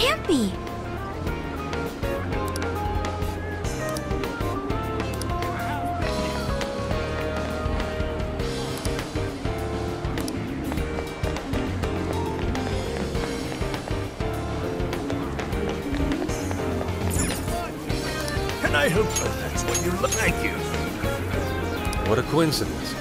can't be. Can I help you? That's what you look Thank you. What a coincidence.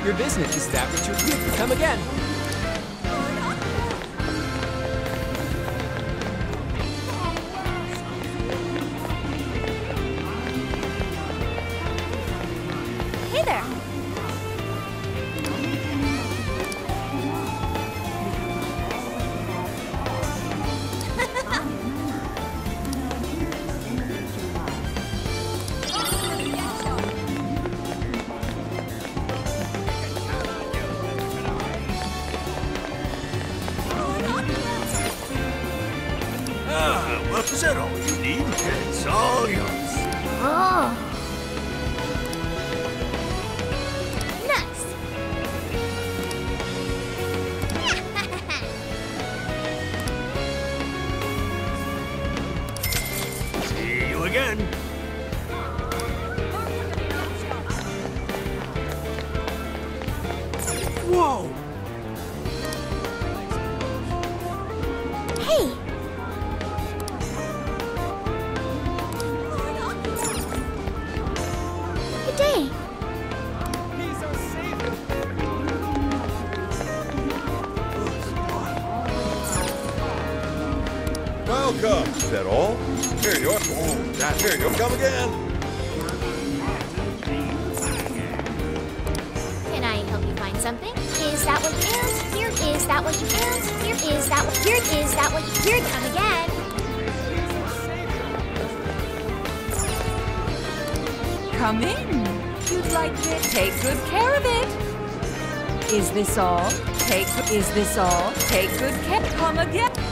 Your business. Is Here you are. Oh, that, here you come again. Can I help you find something? Is that what you and? Here is that what you and? Here is that what here is that what you here come again. Come in. You'd like it. Take good care of it. Is this all? Take. Is this all? Take good care. Come again.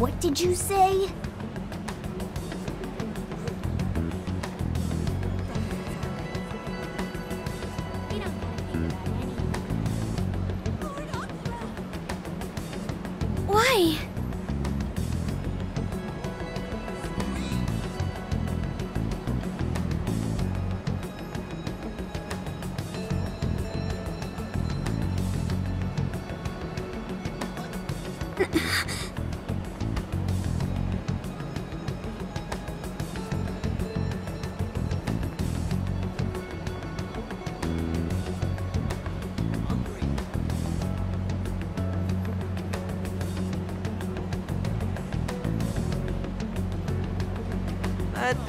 What did you say?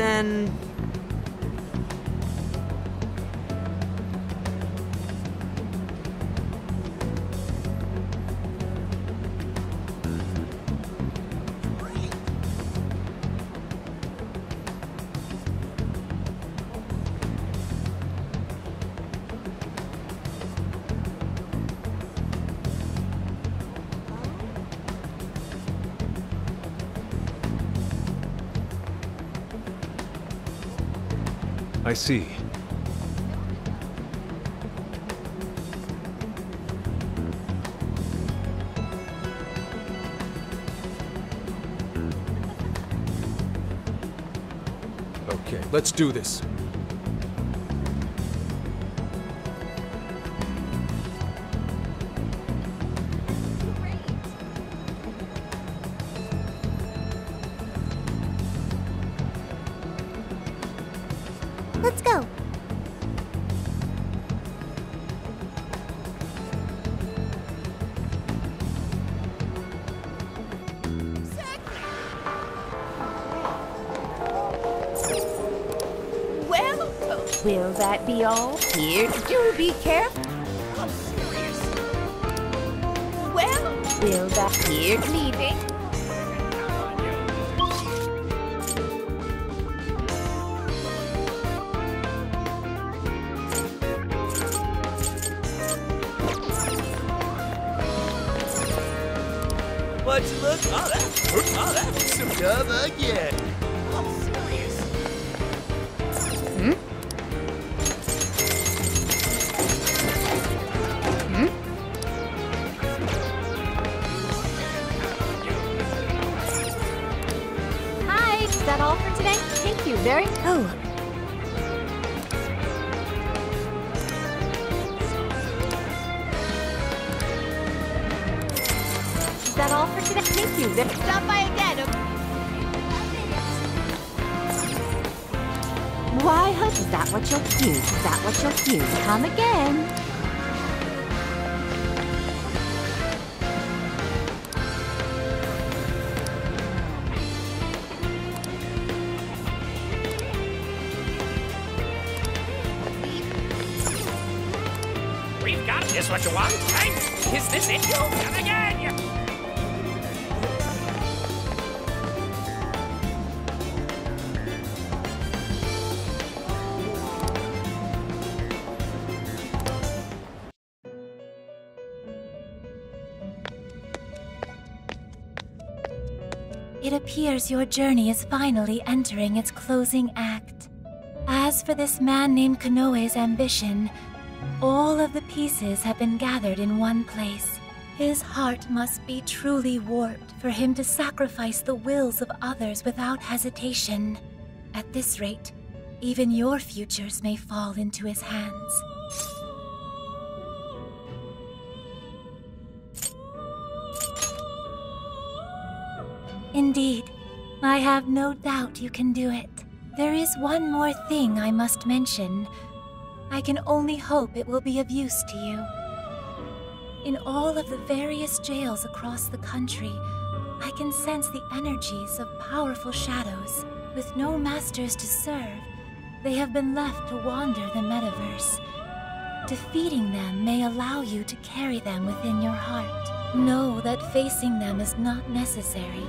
Then. I see. Okay, let's do this. Appears your journey is finally entering its closing act. As for this man named Konoe's ambition, all of the pieces have been gathered in one place. His heart must be truly warped for him to sacrifice the wills of others without hesitation. At this rate, even your futures may fall into his hands. I have no doubt you can do it. There is one more thing I must mention. I can only hope it will be of use to you. In all of the various jails across the country, I can sense the energies of powerful shadows. With no masters to serve, they have been left to wander the metaverse. Defeating them may allow you to carry them within your heart. Know that facing them is not necessary,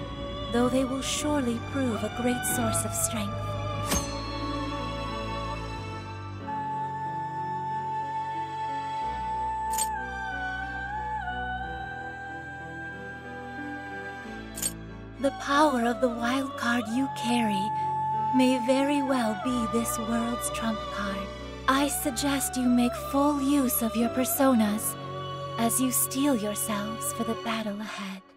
though they will surely prove a great source of strength. The power of the wild card you carry may very well be this world's trump card. I suggest you make full use of your personas as you steel yourselves for the battle ahead.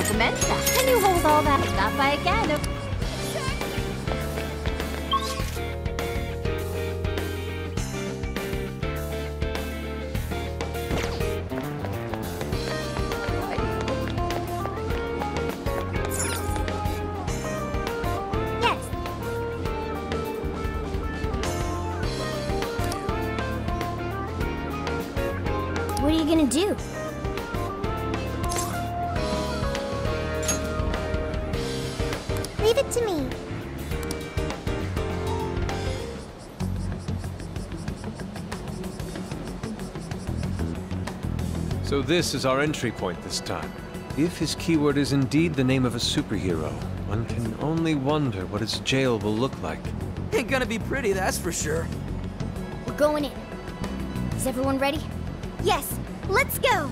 recommend that. Can you hold all that stuff a can? So this is our entry point this time. If his keyword is indeed the name of a superhero, one can only wonder what his jail will look like. Ain't gonna be pretty, that's for sure. We're going in. Is everyone ready? Yes, let's go!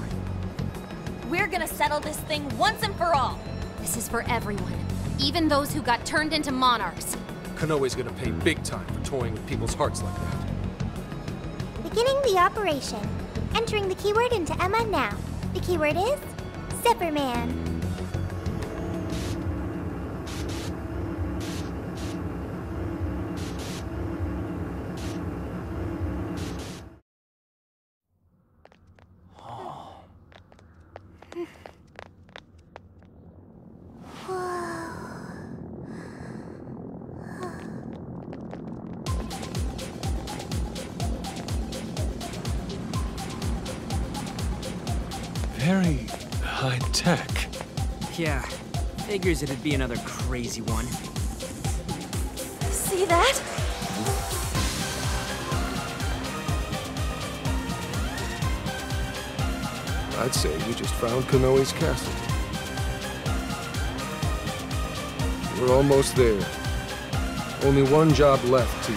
We're gonna settle this thing once and for all. This is for everyone, even those who got turned into monarchs. Konoe's gonna pay big time for toying with people's hearts like that. Beginning the operation. Entering the keyword into Emma now. The keyword is Zephyrman. Figures it'd be another crazy one. See that? I'd say we just found Konoe's castle. We're almost there. Only one job left to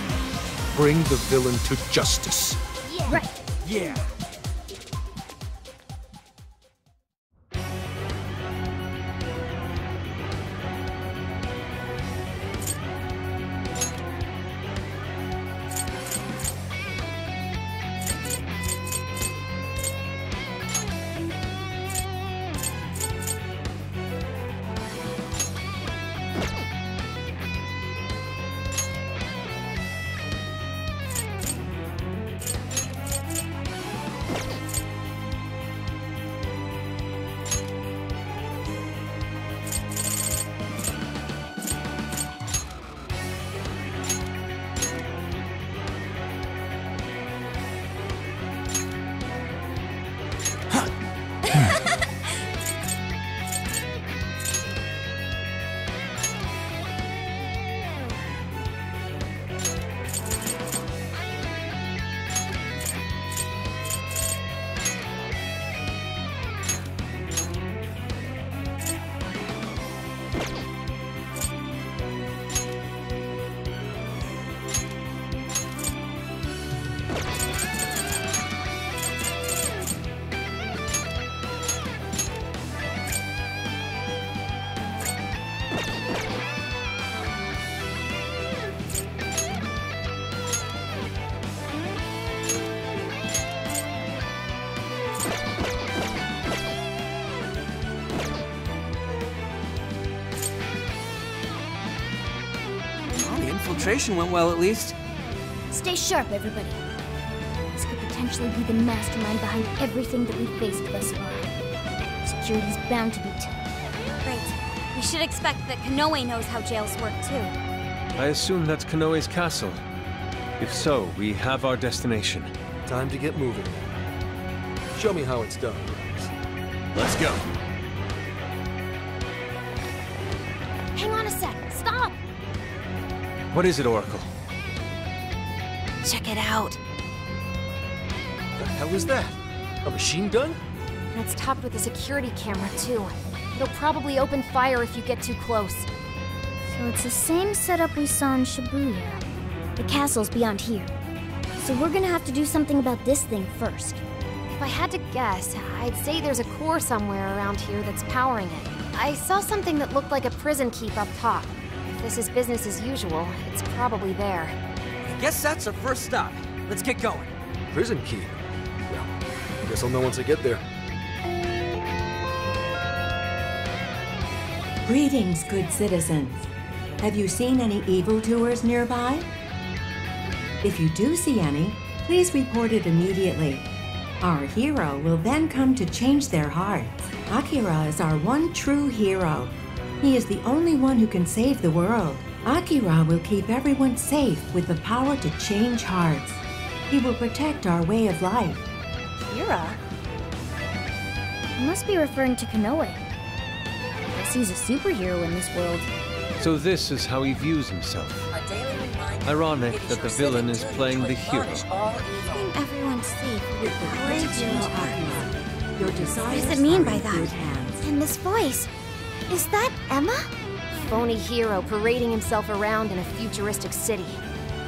bring the villain to justice. Yeah. Right. Yeah. The infiltration went well, at least. Stay sharp, everybody. This could potentially be the mastermind behind everything that we've faced thus far. Security's bound to be tough. Great. We should expect that Konoe knows how jails work, too. I assume that's Konoe's castle. If so, we have our destination. Time to get moving. Show me how it's done. Let's go. What is it, Oracle? Check it out. The hell is that? A machine gun? And it's topped with a security camera, too. It'll probably open fire if you get too close. So it's the same setup we saw in Shibuya. The castle's beyond here. So we're gonna have to do something about this thing first. If I had to guess, I'd say there's a core somewhere around here that's powering it. I saw something that looked like a prison keep up top. If this is business as usual, it's probably there. I guess that's our first stop. Let's get going. Prison key. Well, I guess I'll know once I get there. Greetings, good citizens. Have you seen any evildoers nearby? If you do see any, please report it immediately. Our hero will then come to change their hearts. Akira is our one true hero. He is the only one who can save the world. Akira will keep everyone safe with the power to change hearts. He will protect our way of life. Kira? You must be referring to Konoe. Guess he's a superhero in this world. So this is how he views himself. Ironic that the villain is playing the hero. Keeping everyone safe with the great Akira. Your desires What does it mean by that? good. And this voice. Is that Emma? Phony hero parading himself around in a futuristic city.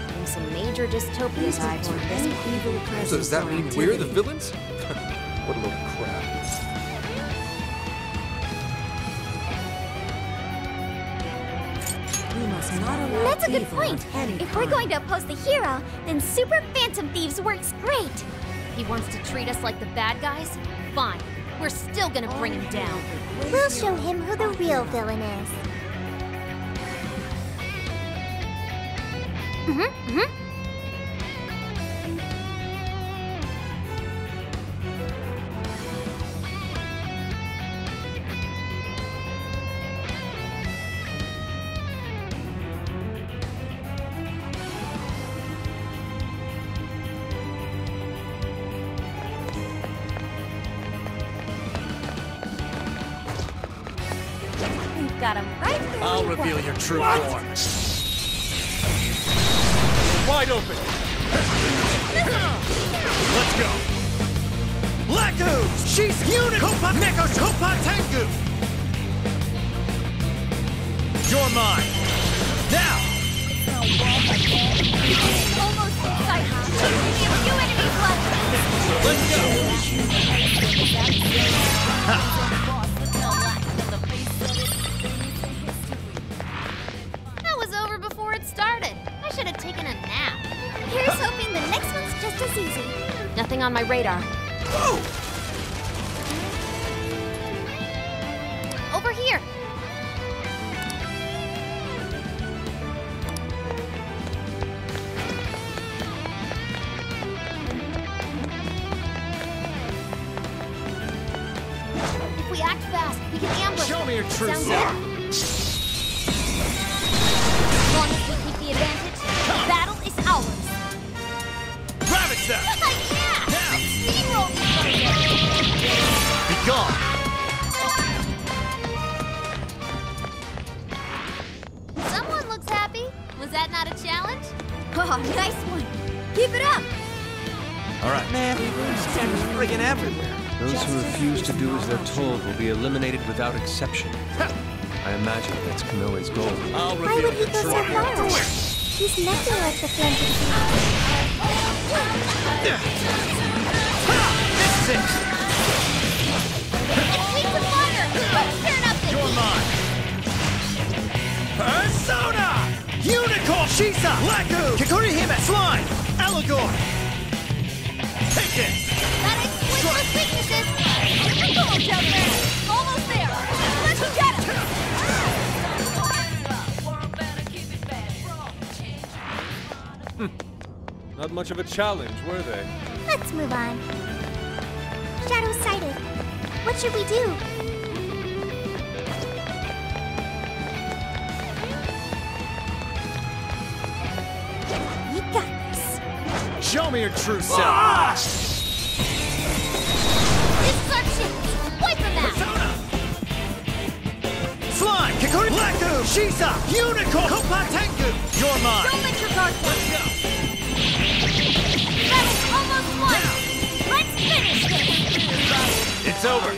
Getting some major dystopia Please vibes from report this evil presence So does that or mean we're the villains? what a load of crap. We must not allow That's a good point. If we're going to oppose the hero, then Super Phantom Thieves works great. He wants to treat us like the bad guys? Fine. We're still gonna bring him down. We'll show him who the real villain is. Mm-hmm, mm-hmm. True form. Without exception. I imagine that's Konoe's goal. I'll reveal would he your go true so form. far? He's nothing like the Phantom This challenge, were they? Let's move on. Shadow sighted. What should we do? You got this. Show me your true self! This is our chance. Wipe him out. Persona! Slime! Kikori! Laku! Shisa! Unicorn! Koppa Tengu! You're mine! Don't let your guard down. It's over!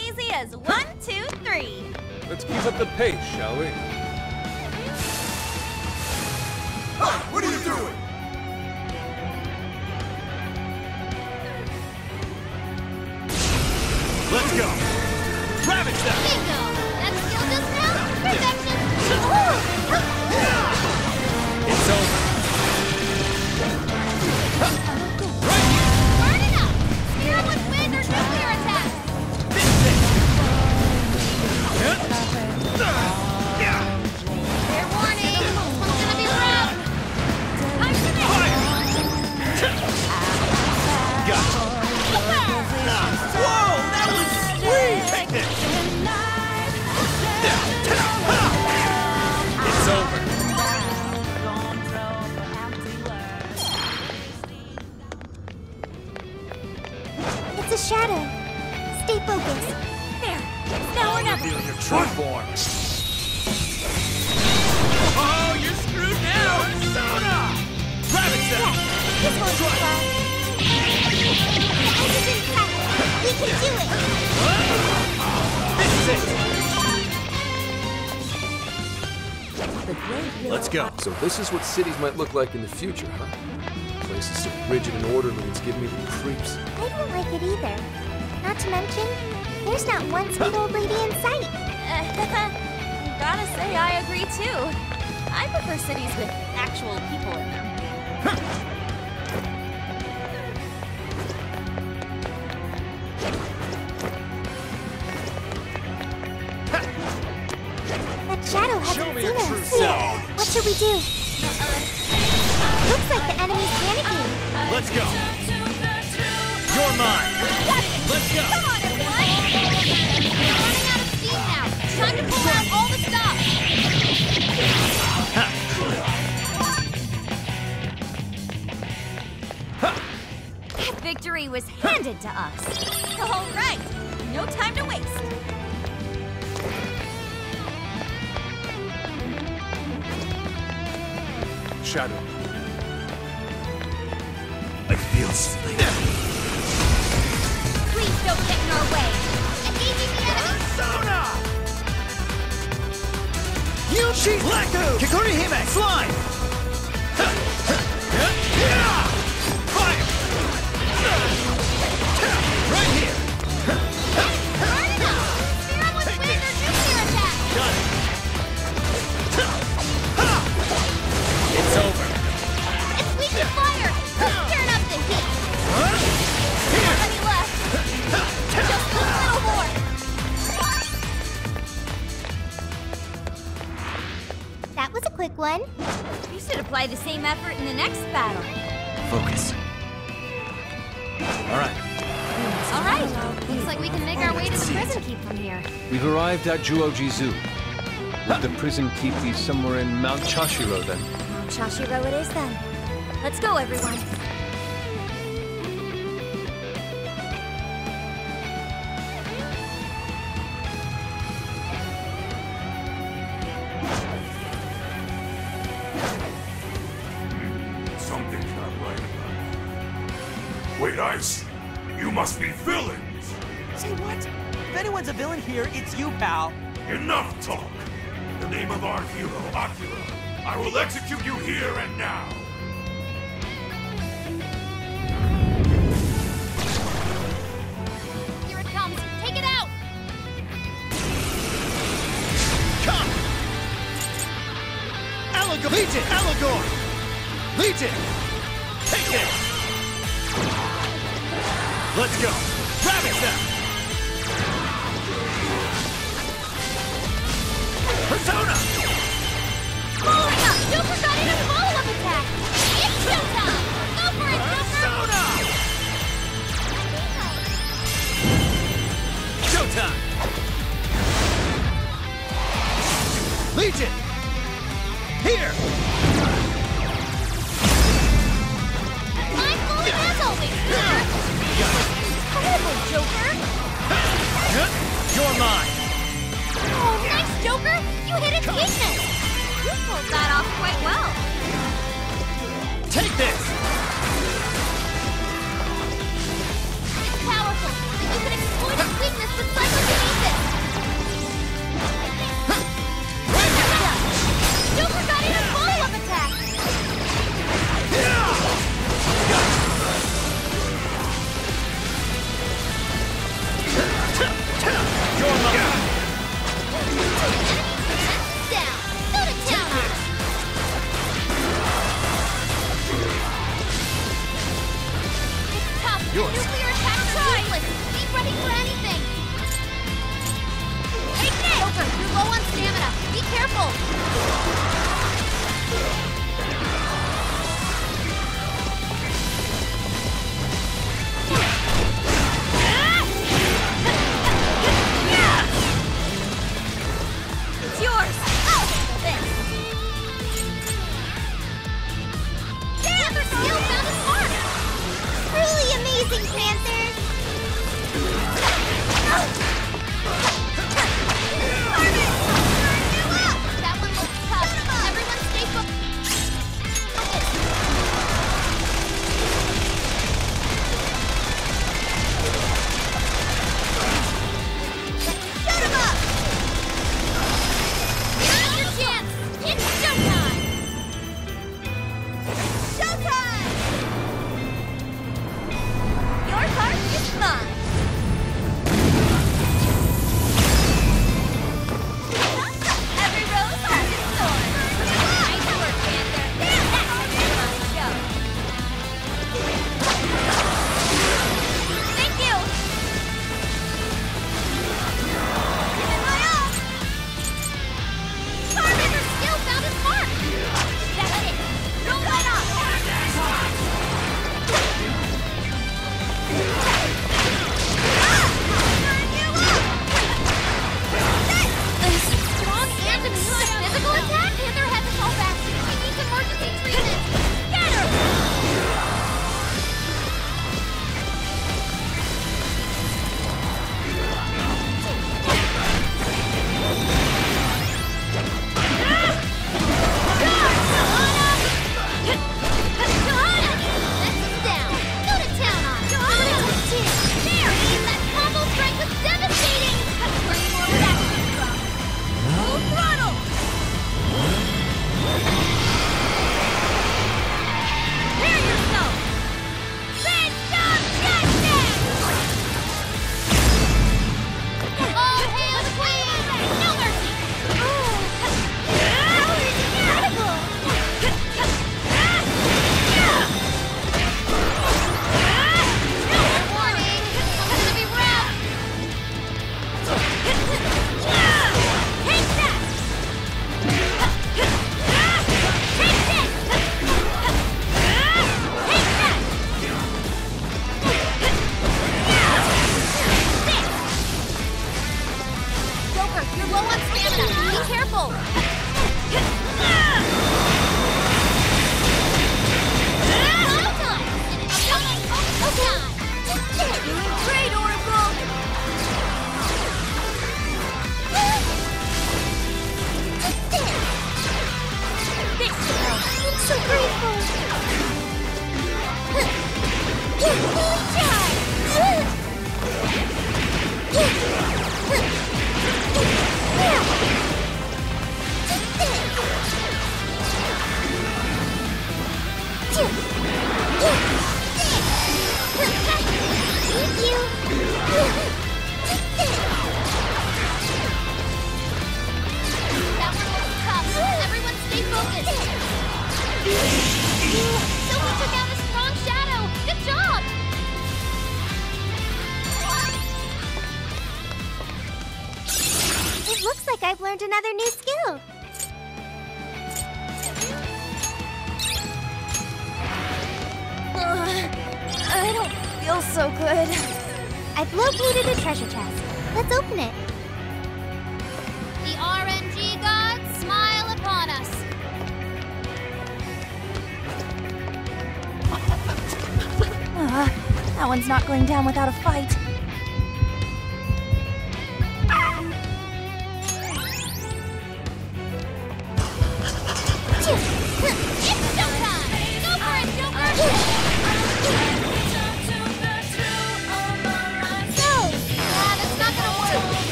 Easy as one, two, three. Let's keep up the pace, shall we? Let's go. So this is what cities might look like in the future, huh? Places so rigid and orderly it's giving me the creeps. I don't like it either. Not to mention, there's not one sweet old lady in sight. Gotta say, I agree too. I prefer cities with actual people in them. Should we do? Looks like the enemy's panicking. Let's go. You're mine. Let's go. Come on, everyone! We're running out of steam now. Time to pull out all the stops. Victory was handed to us. All right, no time to waste. Shadow. I feel something. Please don't get in our way. Engaging the enemy. Persona! Yuchi! Laku! Kikuri Hime! Slime! Apply the same effort in the next battle. Focus. All right. All right. Looks like we can make our way to the prison keep from here. We've arrived at Juoji Zoo. Would the prison keep be somewhere in Mount Chashiro then? Mount Chashiro it is then. Let's go, everyone. Here and now.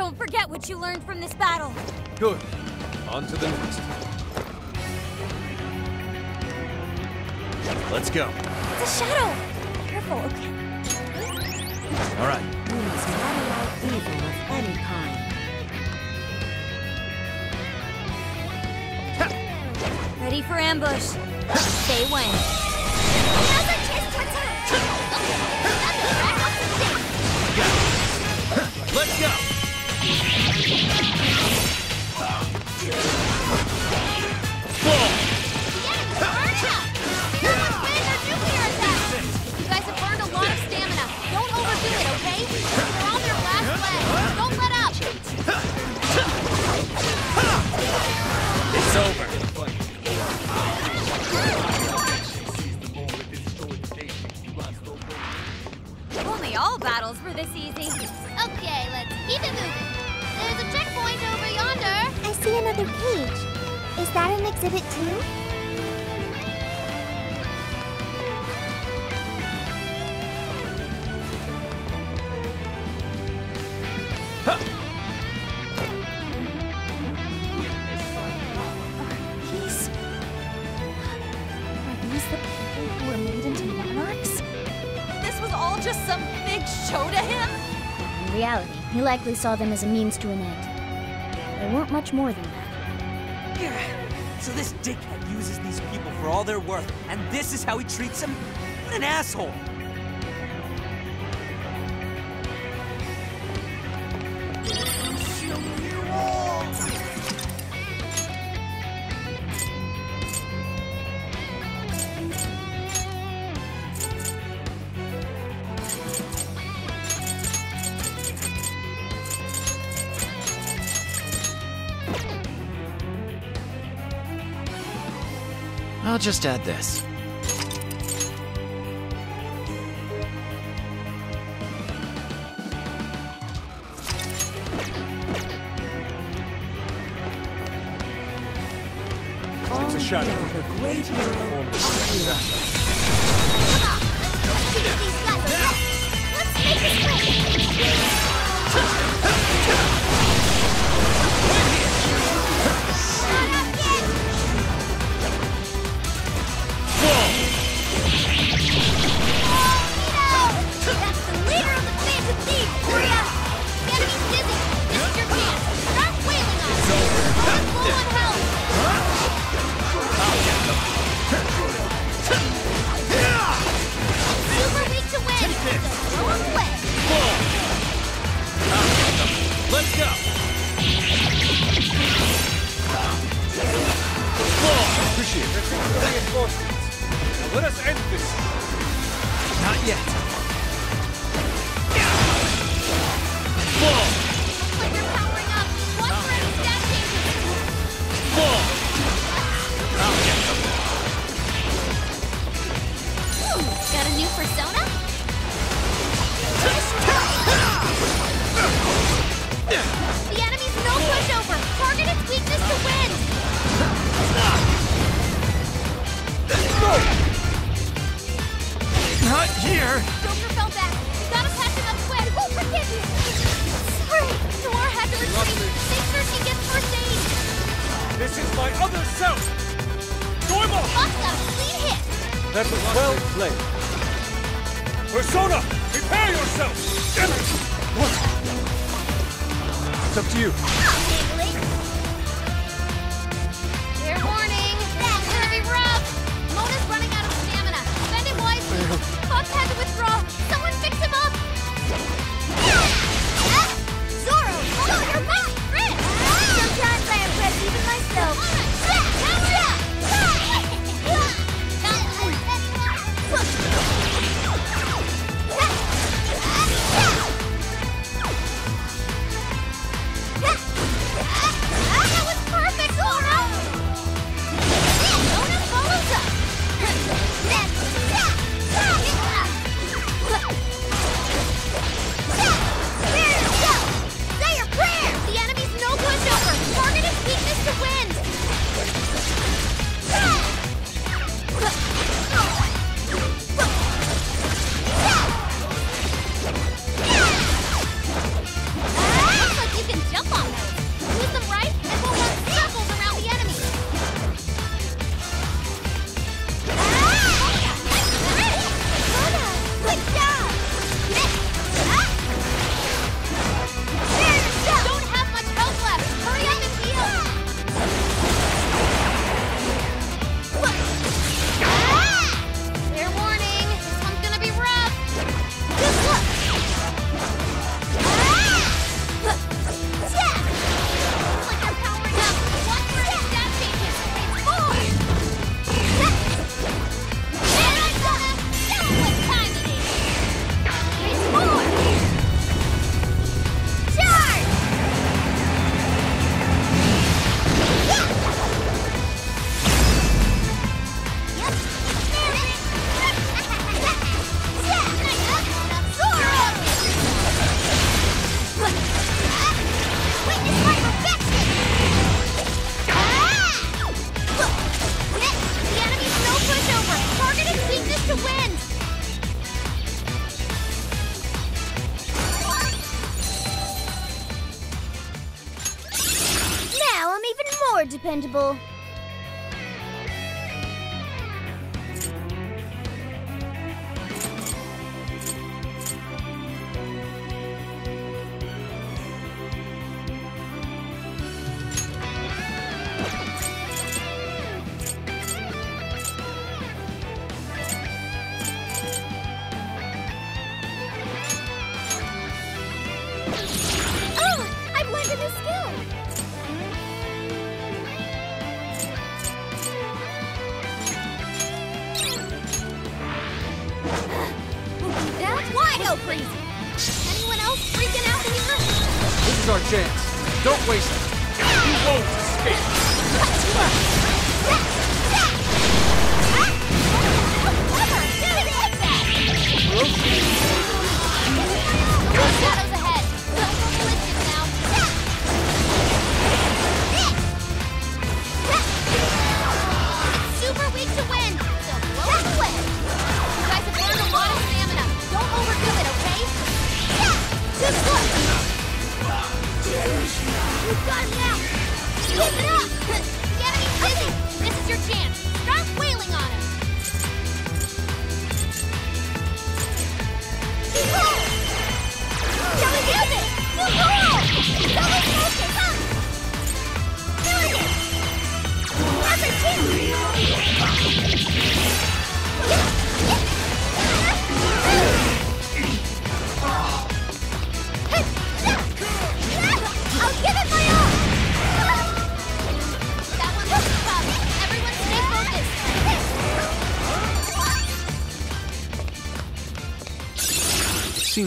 Don't forget what you learned from this battle. Good. On to the next. Let's go. It's a shadow. Careful, okay? All right. We must not allow evil of any kind. Ready for ambush. Stay when. If all battles were this easy. Okay, let's keep it moving. There's a checkpoint over yonder. I see another page. Is that an exhibit too? Likely saw them as a means to an end. They weren't much more than that. So this dickhead uses these people for all they're worth, and this is how he treats them? What an asshole! Just add this. It's a shadow.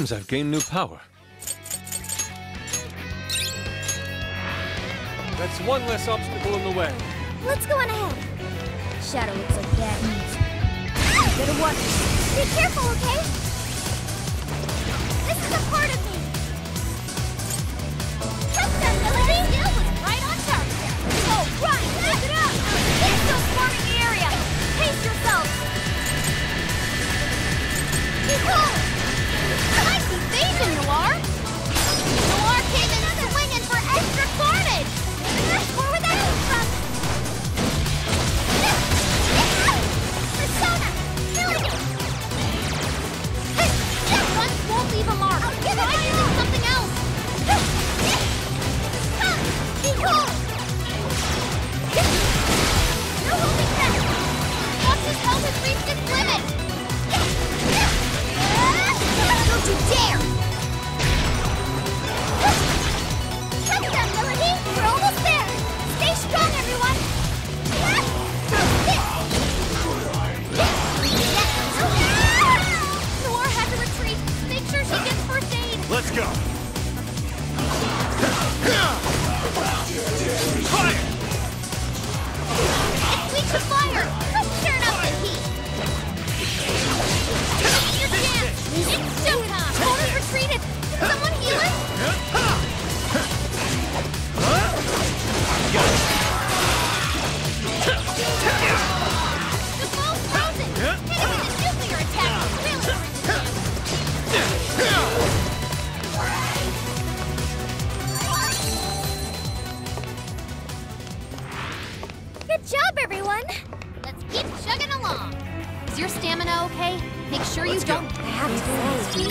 Seems I've gained new power. That's one less obstacle in the way. Let's go on ahead. Shadow looks like bad news. Better watch. Be careful, okay? Is your stamina okay? Make sure you don't. Have to say,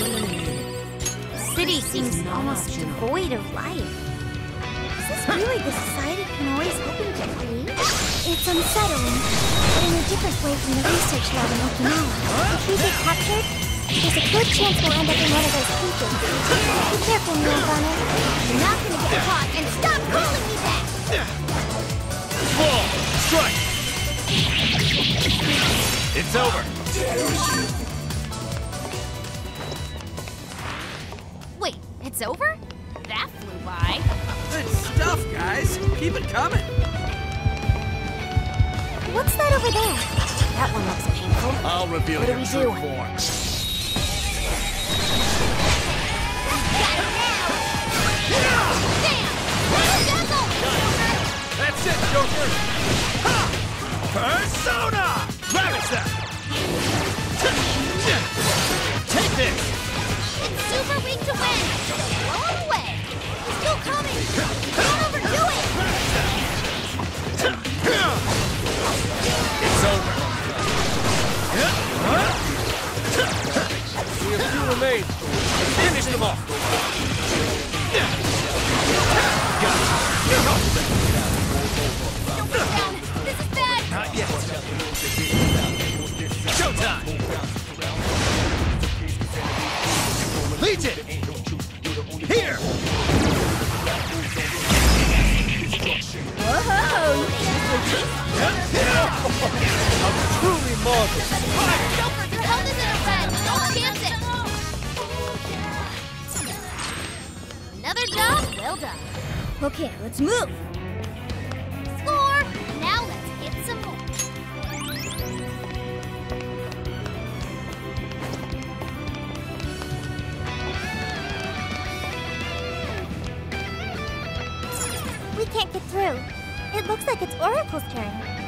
city seems almost devoid of life. Is this really the society Konoe's hoping to create? It's unsettling, but in a different way from the research lab in Okinawa. If we get captured, there's a good chance we'll end up in one of those cages. Be careful, Miyazane. You're not gonna get caught, and stop calling me that! Fall! Strike! It's over. Wait, it's over? That flew by. Good stuff, guys. Keep it coming. What's that over there? That one looks painful. I'll reveal What do your we do? form. That's it, Joker! Ha! Persona! Ravish! Take this! It's super weak to wind, so blow it away. It's still coming. Don't overdo it. It's over. We have two remain. Finish them off. Showtime! Legion! Here! Whoa! I'm truly marvelous. Joker, your health isn't a red. Don't chance it. Another job well done. Okay, let's move. Like it's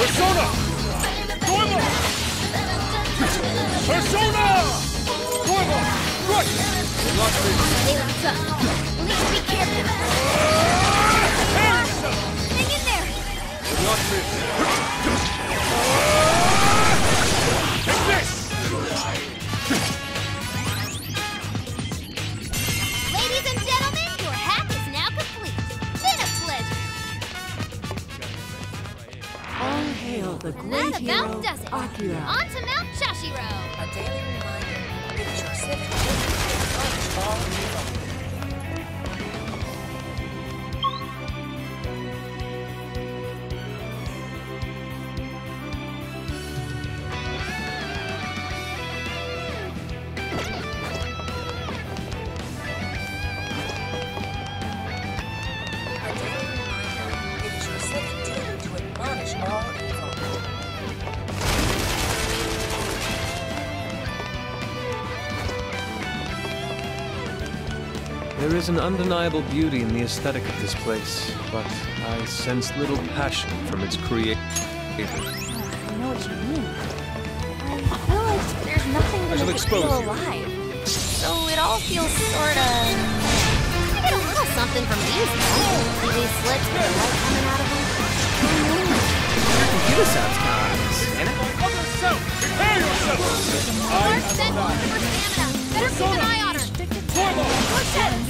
Persona! Normal! Persona! Normal! Right! They tough. We'll need to be careful. Hang in there. Ladies hail the And great that hero, about does it. Akira. On to Mount Chashiro. A daily reminder. It is your civic duty to an undeniable beauty in the aesthetic of this place, but I sense little passion from its creator. I know what you mean. I feel like there's nothing I to shall make feel alive. So it all feels sorta. I get a little something from these though. See these slits with the light coming out of them? Computer sounds kind of Santa. Other self! Prepare yourself! Mark sent for stamina. Better keep an eye on her. Normal! Horses!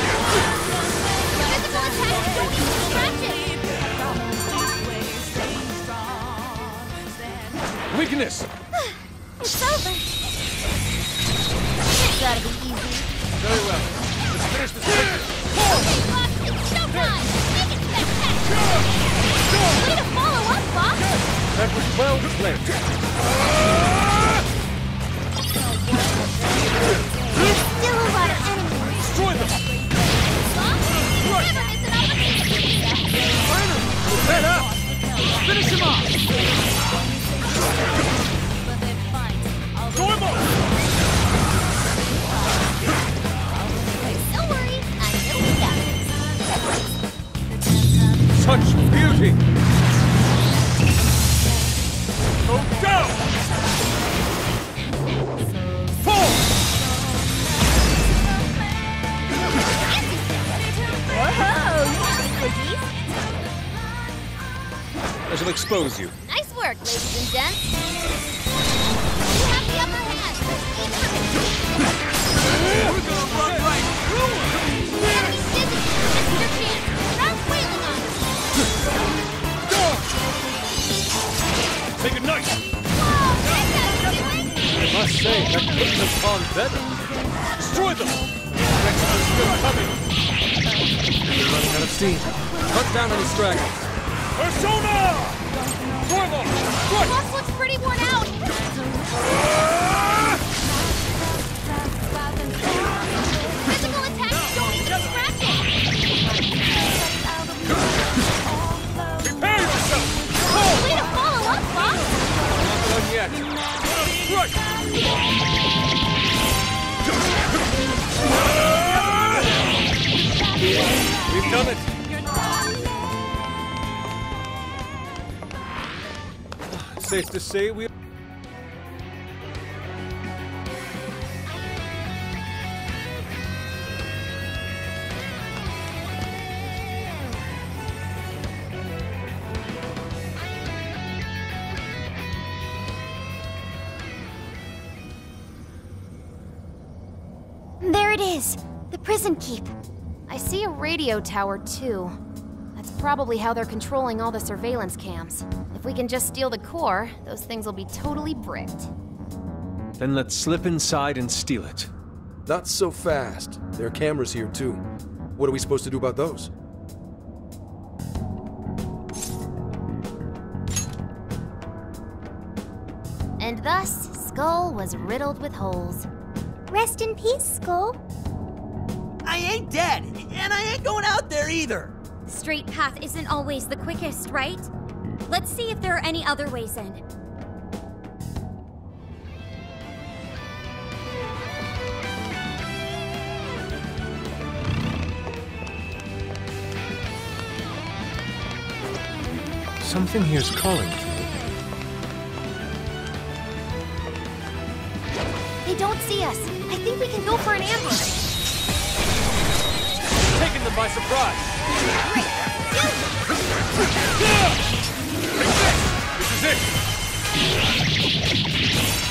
weakness! It's over. It's gotta be easy. Very well. Let's finish this quickly. Okay, Fox, it's showtime! Make it spectacular! Way to follow up, Fox! That was well played. There's still a lot of enemies. Destroy them! Fox, never miss an opportunity! Up! Finish him off! I shall expose you. Nice work, ladies and gents. Say, that couldn't have gone better. Destroy them! Next one's still coming. You're running out of steam. Cut down any stragglers. Persona! Storm off! Strike! Fox looks pretty worn out. Physical attacks don't even scratch it. Prepare yourself! Way to follow up, Fox. Not done yet. Strike! We've done it. Safe to say we. Tower, too. That's probably how they're controlling all the surveillance cams. If we can just steal the core, those things will be totally bricked. Then let's slip inside and steal it. Not so fast. There are cameras here, too. What are we supposed to do about those? And thus, Skull was riddled with holes. Rest in peace, Skull. I ain't dead, and I ain't going out there either. Straight path isn't always the quickest, right? Let's see if there are any other ways in. Something here's calling to me. They don't see us. I think we can go for an ambush. Them by surprise! This is it!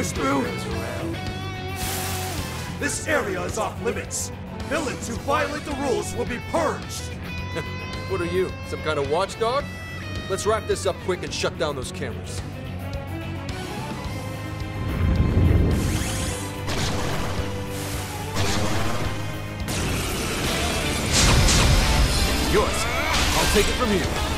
push through! This area is off limits. Villains who violate the rules will be purged. what are you, some kind of watchdog? Let's wrap this up quick and shut down those cameras. Yours. I'll take it from here.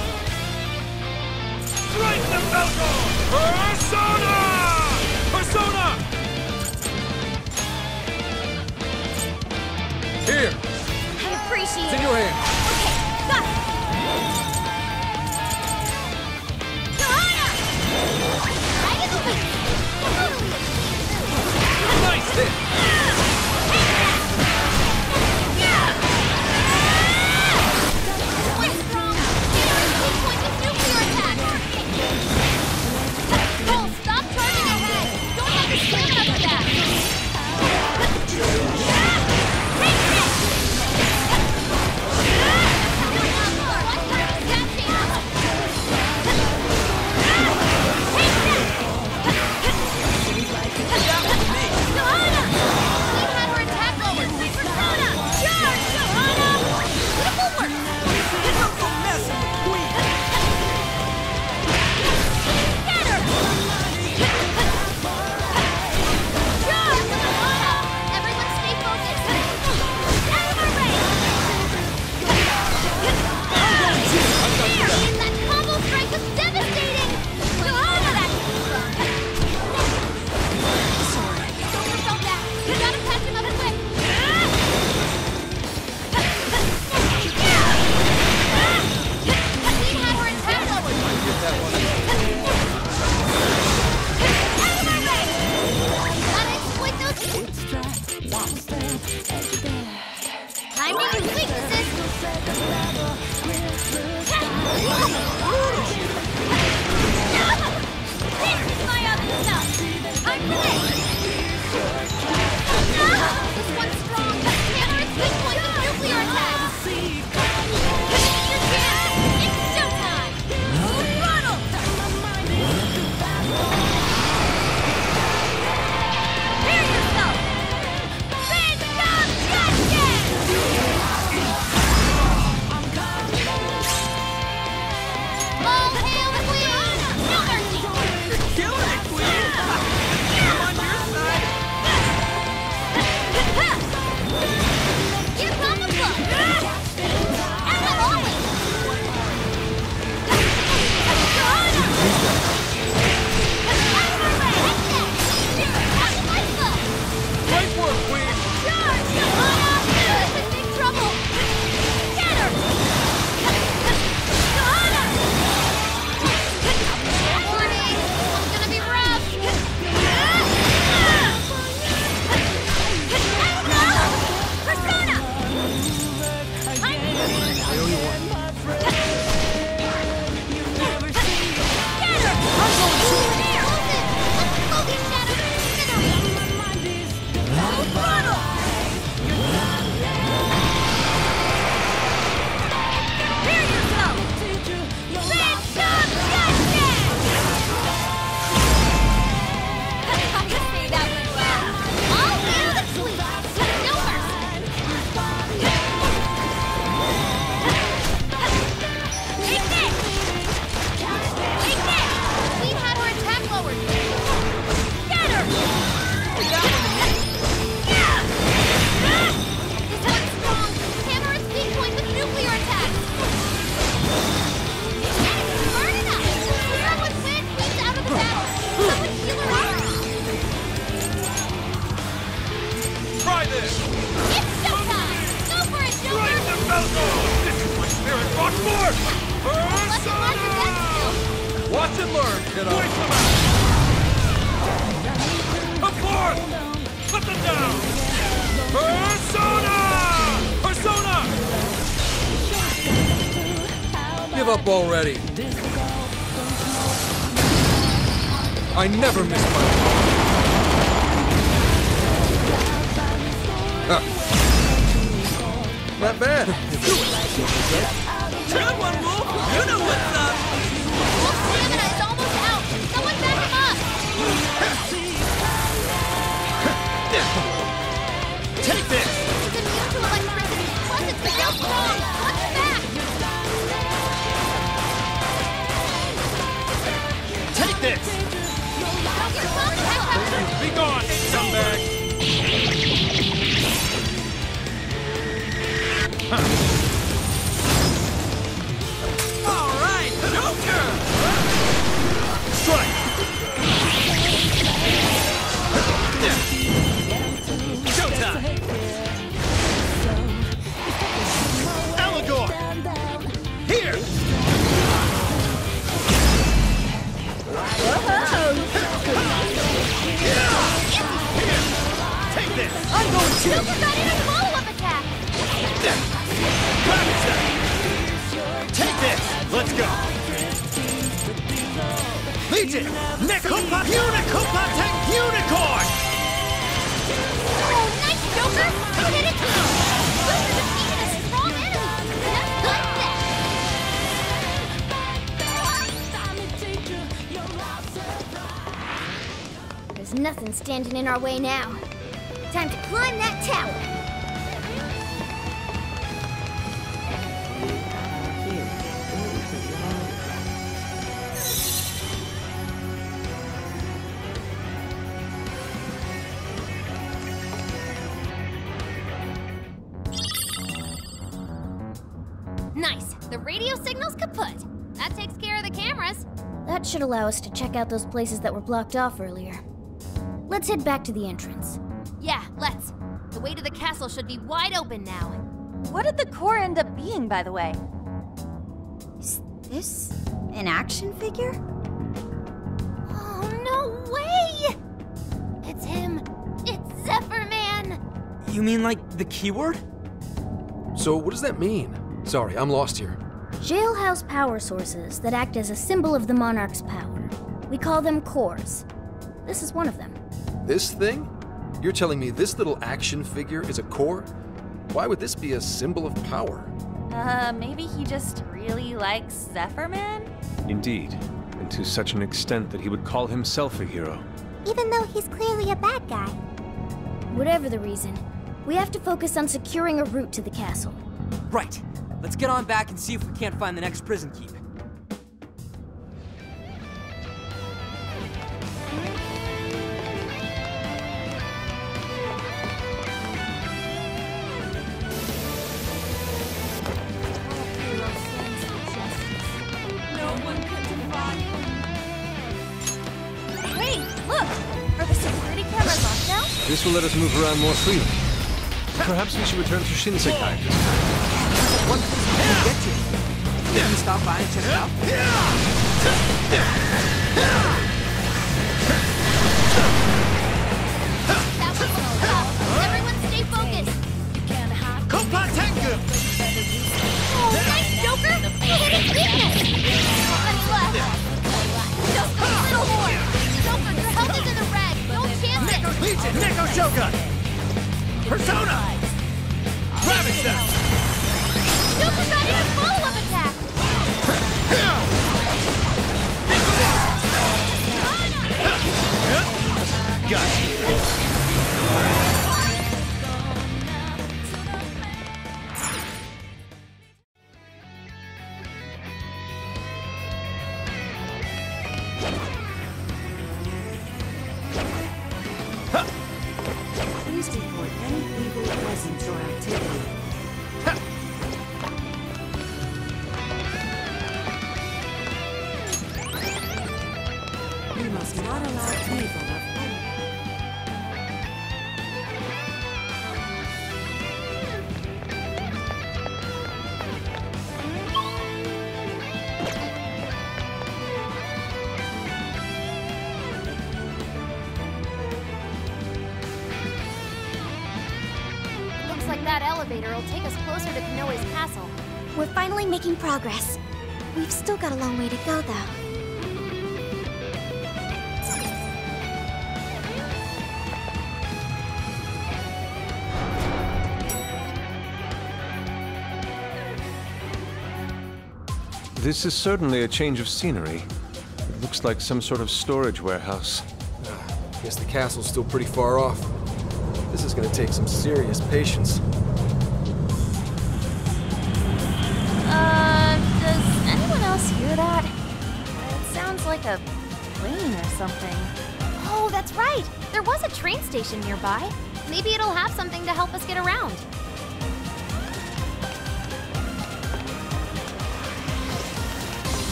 I never standing in our way now. Time to climb that tower. Nice! The radio signal's kaput! That takes care of the cameras. That should allow us to check out those places that were blocked off earlier. Let's head back to the entrance. Yeah, let's. The way to the castle should be wide open now. What did the core end up being, by the way? Is this an action figure? Oh, no way! It's him! It's Zephyrman! You mean like the keyword? So what does that mean? Sorry, I'm lost here. Jailhouse power sources that act as a symbol of the monarch's power. We call them cores. This is one of them. This thing? You're telling me this little action figure is a core? Why would this be a symbol of power? Uh, maybe he just really likes Zephyrman? Indeed, and to such an extent that he would call himself a hero. Even though he's clearly a bad guy. Whatever the reason, we have to focus on securing a route to the castle. Right. Let's get on back and see if we can't find the next prison keep. Will let us move around more freely. Perhaps we should return to Shinsekai this time. One place we can get to. Can stop by and check it out? Legion! Neko Shogun! Persona! Joker got in follow-up attack! Gotcha! long way to go, though. This is certainly a change of scenery. It looks like some sort of storage warehouse. Uh, guess the castle's still pretty far off. This is gonna take some serious patience. station nearby. Maybe it'll have something to help us get around.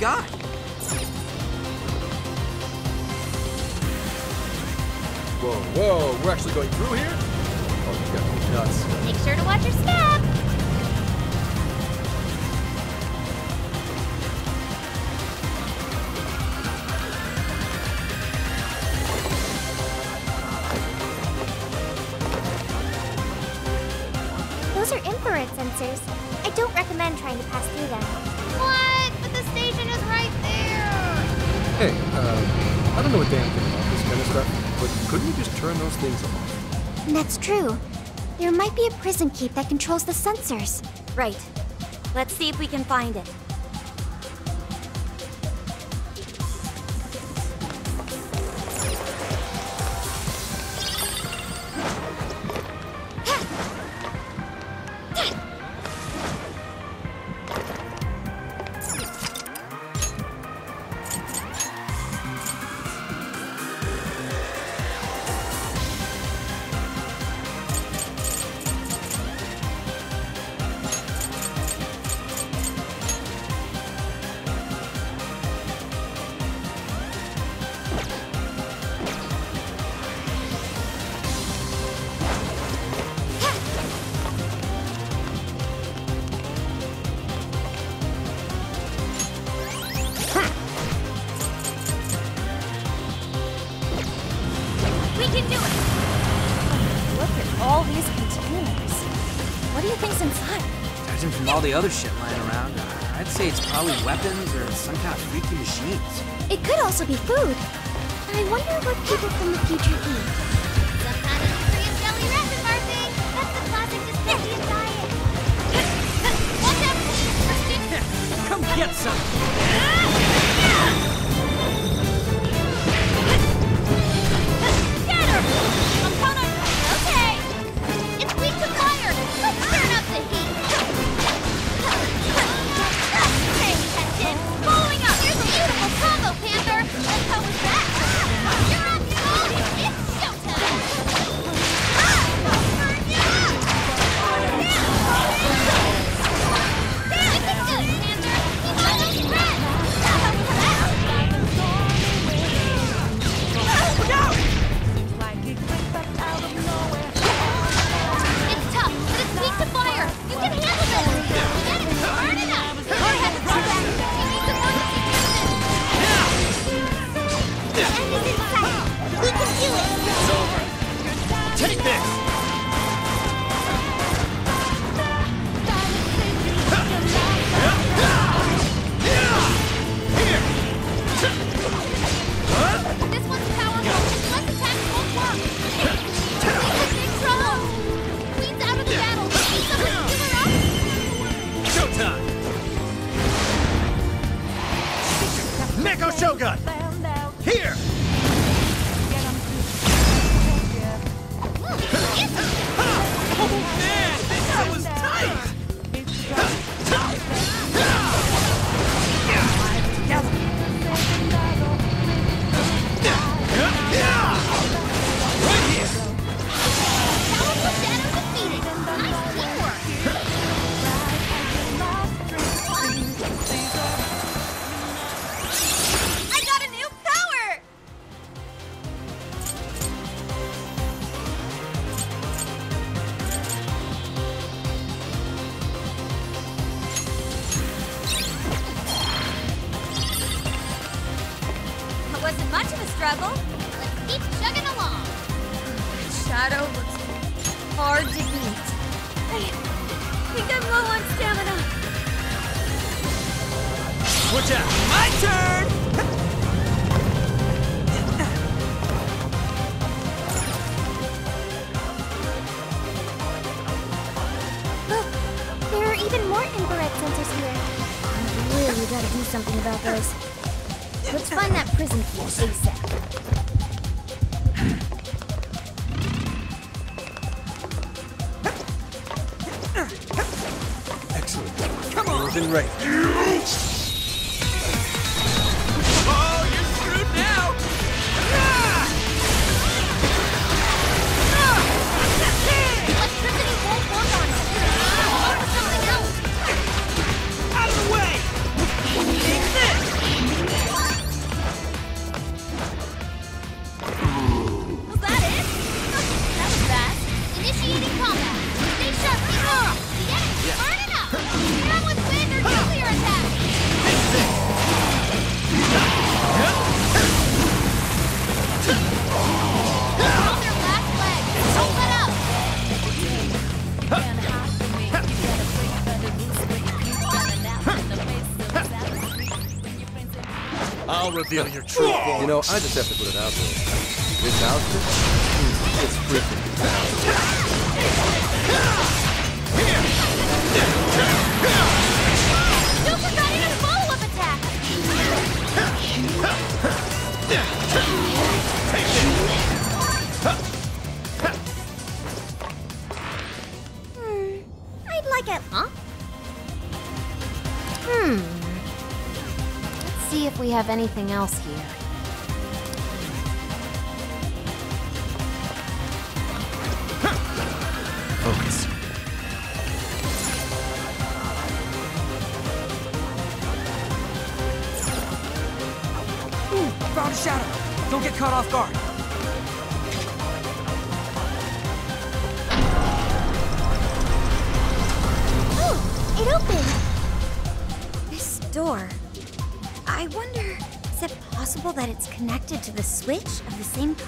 got. Whoa, whoa, we're actually going through here? Oh, you nuts. Make sure to watch your step. Those are infrared sensors. I don't recommend trying to pass through them. Hey, uh, I don't know a damn thing about this kind of stuff, but couldn't you just turn those things off? That's true. There might be a prison keep that controls the sensors. Right. Let's see if we can find it. the other ship. reveal your true form. You know, I just have to put it out there. This outfit, it's freaking. we have anything else here.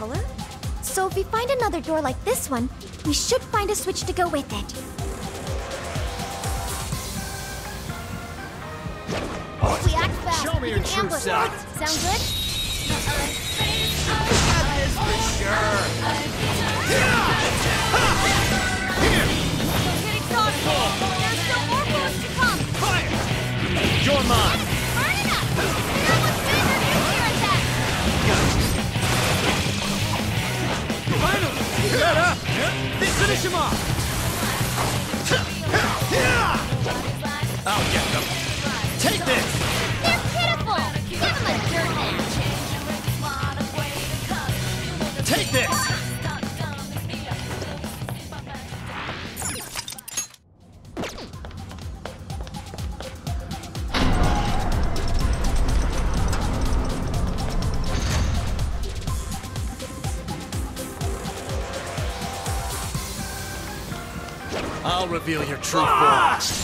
color? So if we find another door like this one, we should find a switch to go with it. If we act fast, Show me your true. Sound good? For sure. You're mine. Finish him off! I'll get them. Take this! They're pitiful! Give them a dirt match. reveal your true form.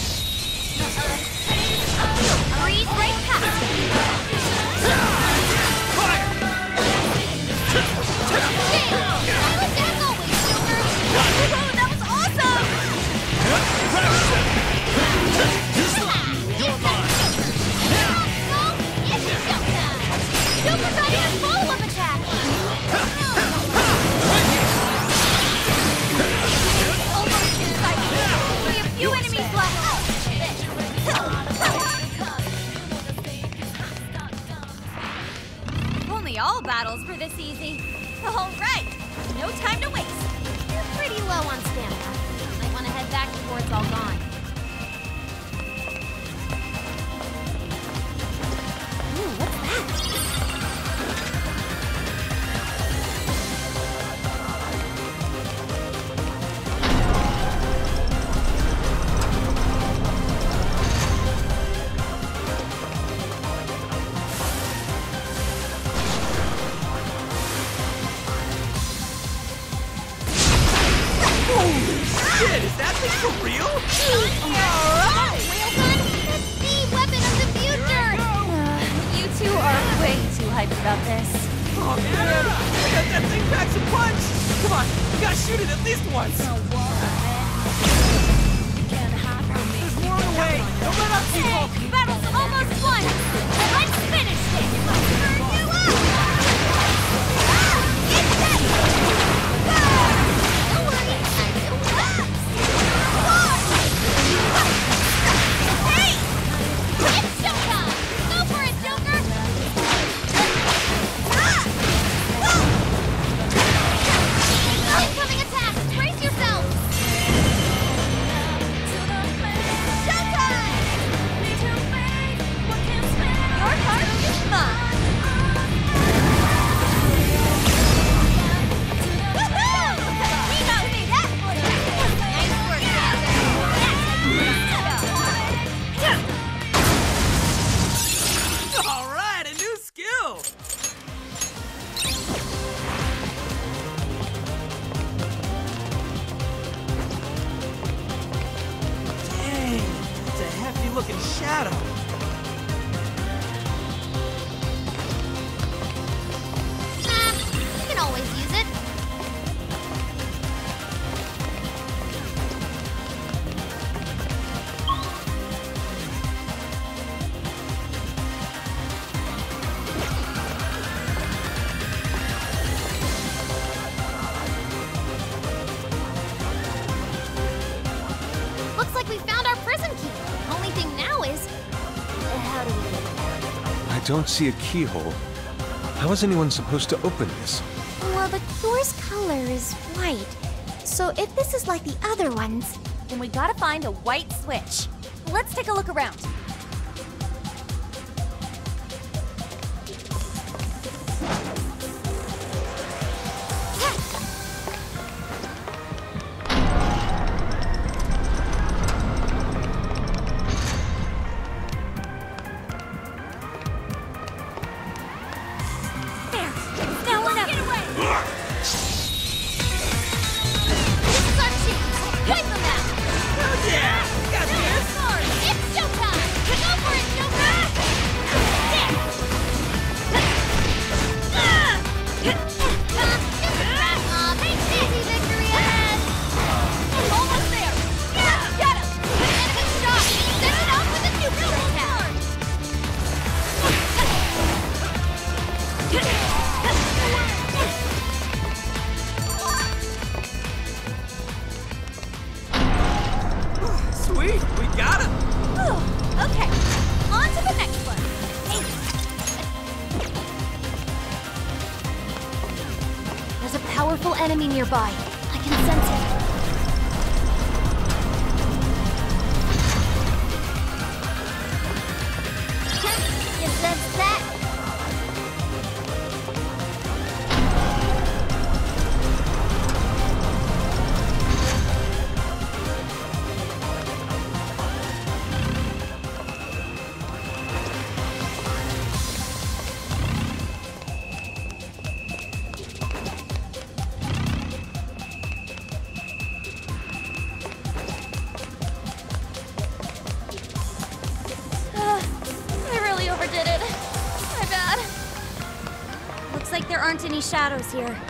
battle. don't see a keyhole. How is anyone supposed to open this? Well, the door's color is white. So if this is like the other ones, then we gotta find a white switch. Let's take a look around. here.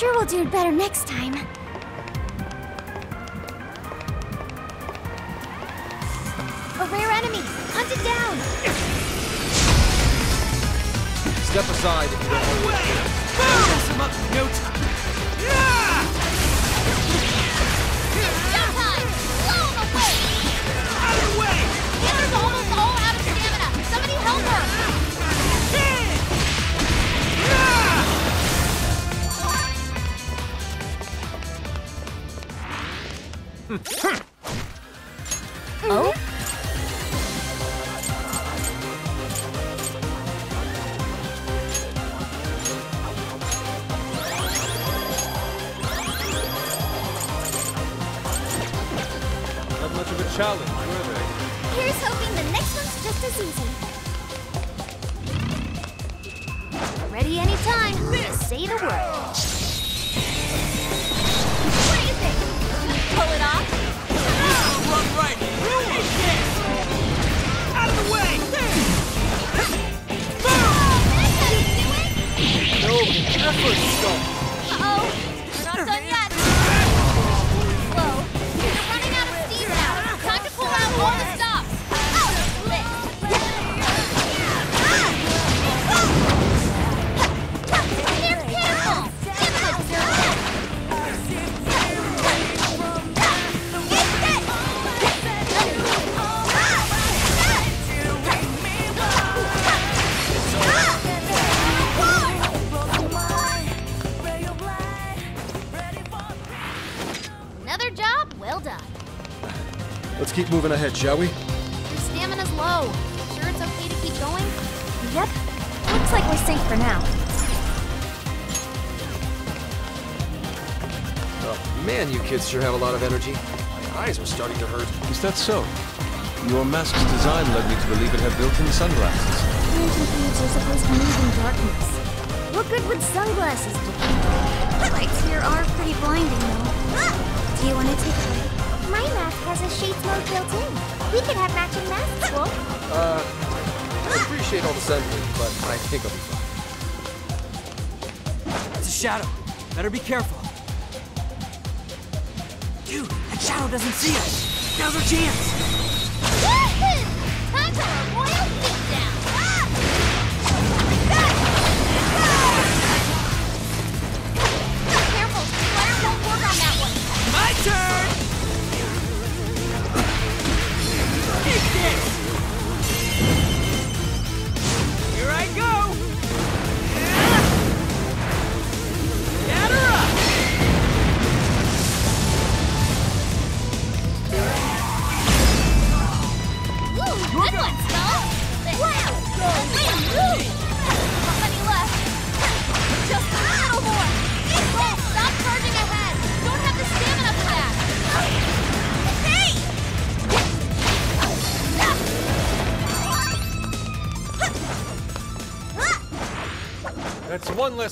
Sure we'll do better next time. Ahead, shall we? Your stamina's low. Sure it's okay to keep going? Yep. Looks like we're safe for now. Oh, man, you kids sure have a lot of energy. My eyes are starting to hurt. Is that so? Your mask's design led me to believe it had built-in sunglasses. Centipedes are supposed to move in darkness. What good would sunglasses do? The Lights here are pretty blinding, though. Do you want to take a look? My mask has a shades mode built in. We could have matching masks, Wolf. Uh, I appreciate all the sentiment, but I think I'll be fine. It's a shadow. Better be careful. Dude, that shadow doesn't see us. Now's our chance.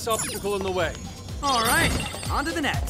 Obstacle in the way. All right, on to the next.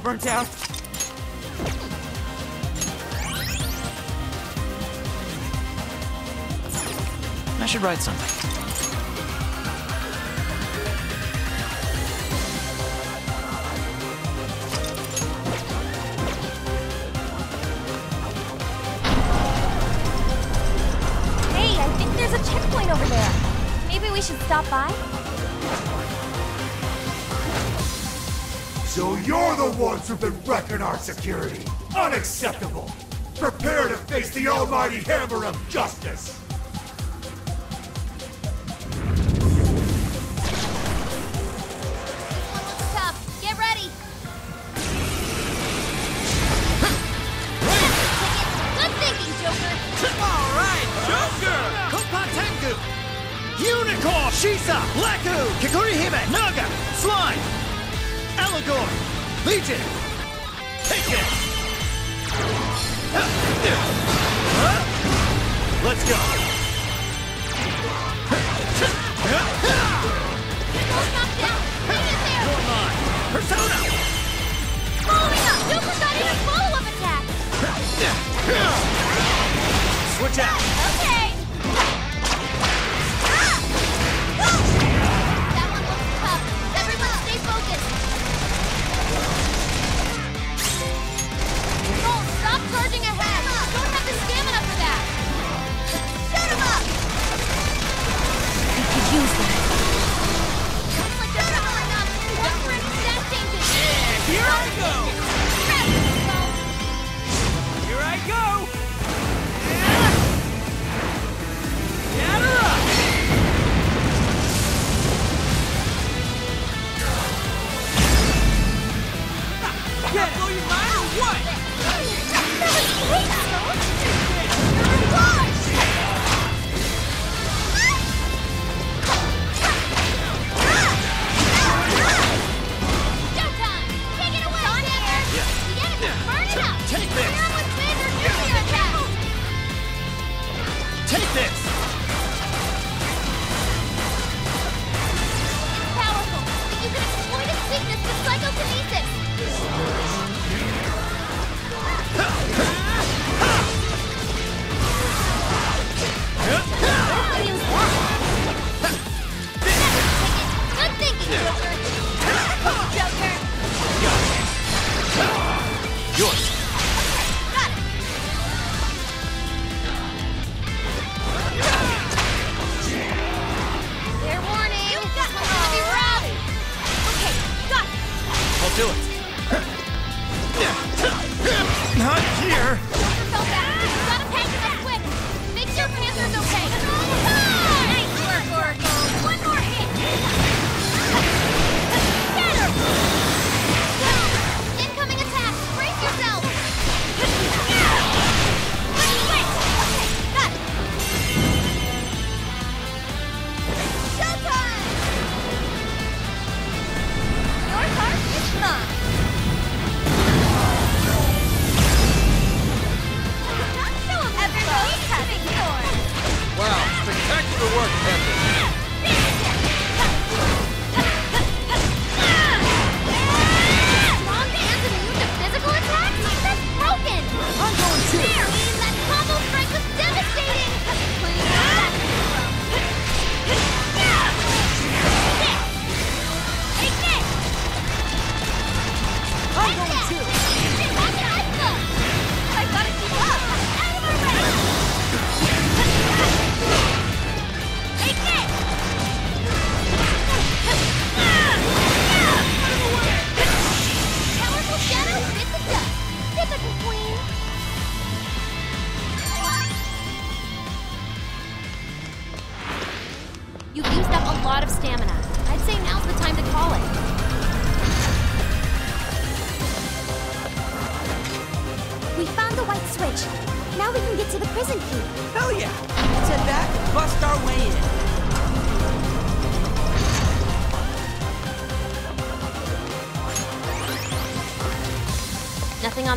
Burnt out. I should write something. security. Unacceptable. Prepare to face the almighty hammer of justice. out.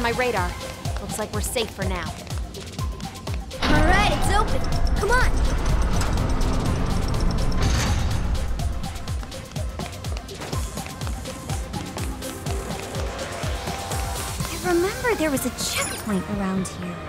my radar. Looks like we're safe for now. All right, it's open. Come on. I remember there was a checkpoint around here.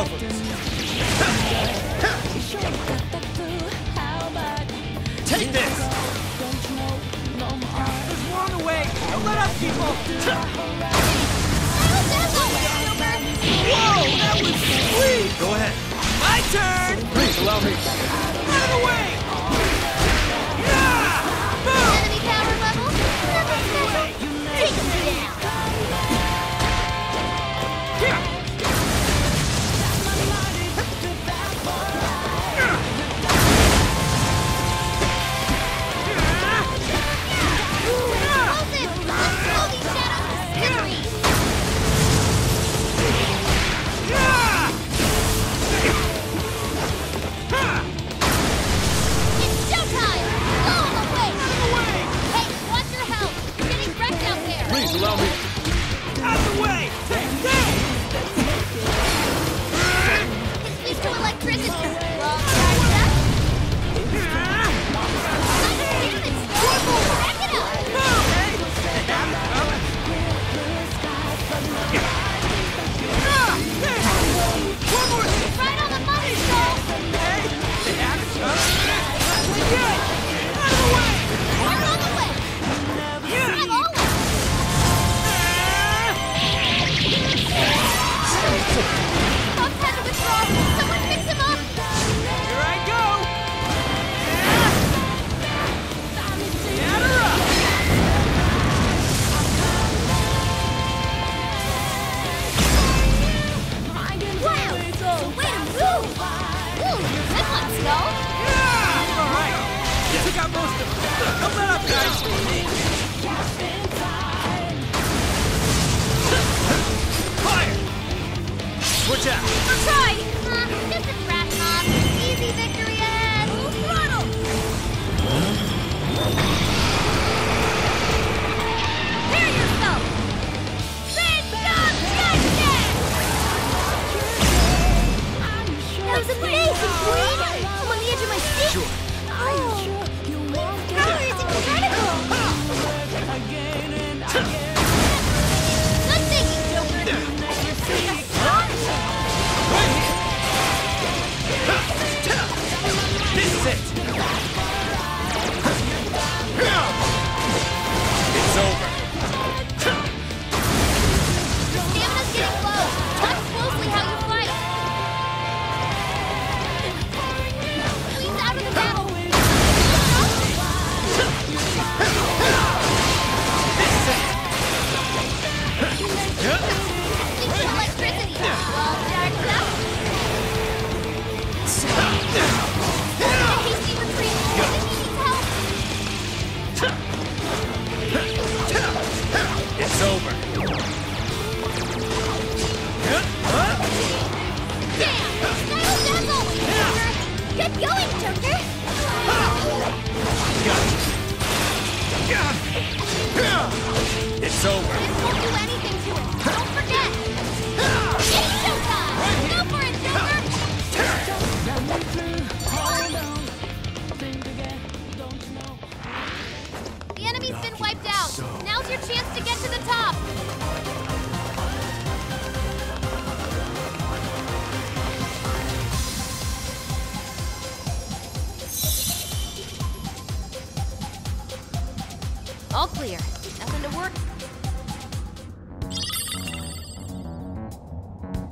over.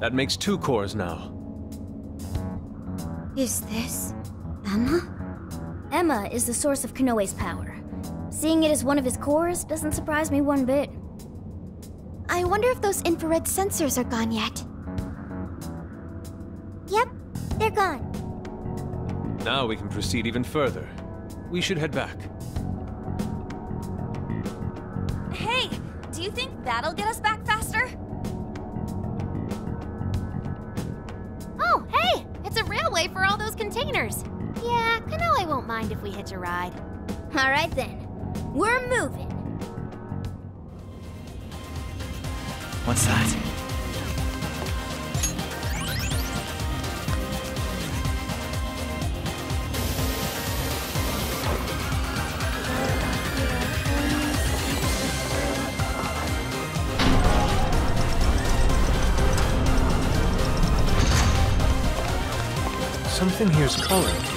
That makes two cores now. Is this... Emma? Emma is the source of Konoe's power. Seeing it as one of his cores doesn't surprise me one bit. I wonder if those infrared sensors are gone yet. Yep, they're gone. Now we can proceed even further. We should head back. Something here's calling to me.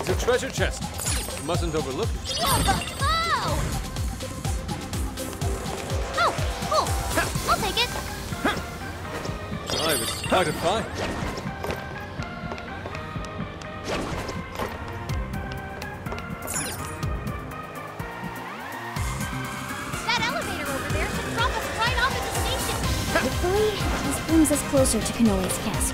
It's a treasure chest. You mustn't overlook it. Whoa! Oh, cool. Oh! Oh, oh! I'll take it. I was quite a find. Brings us closer to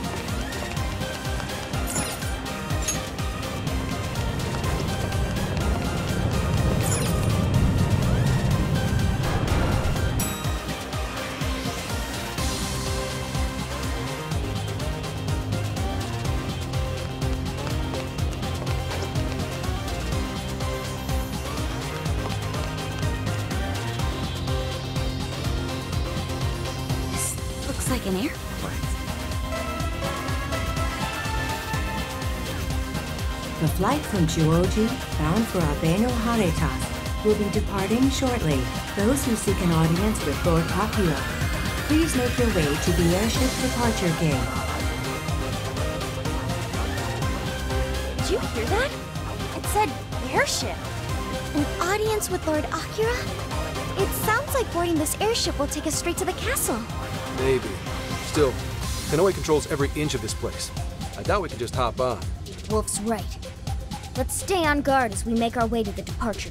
Chuoji, bound for Abeno Harukas, will be departing shortly. Those who seek an audience with Lord Akira, please make your way to the airship departure gate. Did you hear that? It said airship. An audience with Lord Akira? It sounds like boarding this airship will take us straight to the castle. Maybe. Still, Konoe controls every inch of this place. I doubt we can just hop on. Wolf's right. Let's stay on guard as we make our way to the departure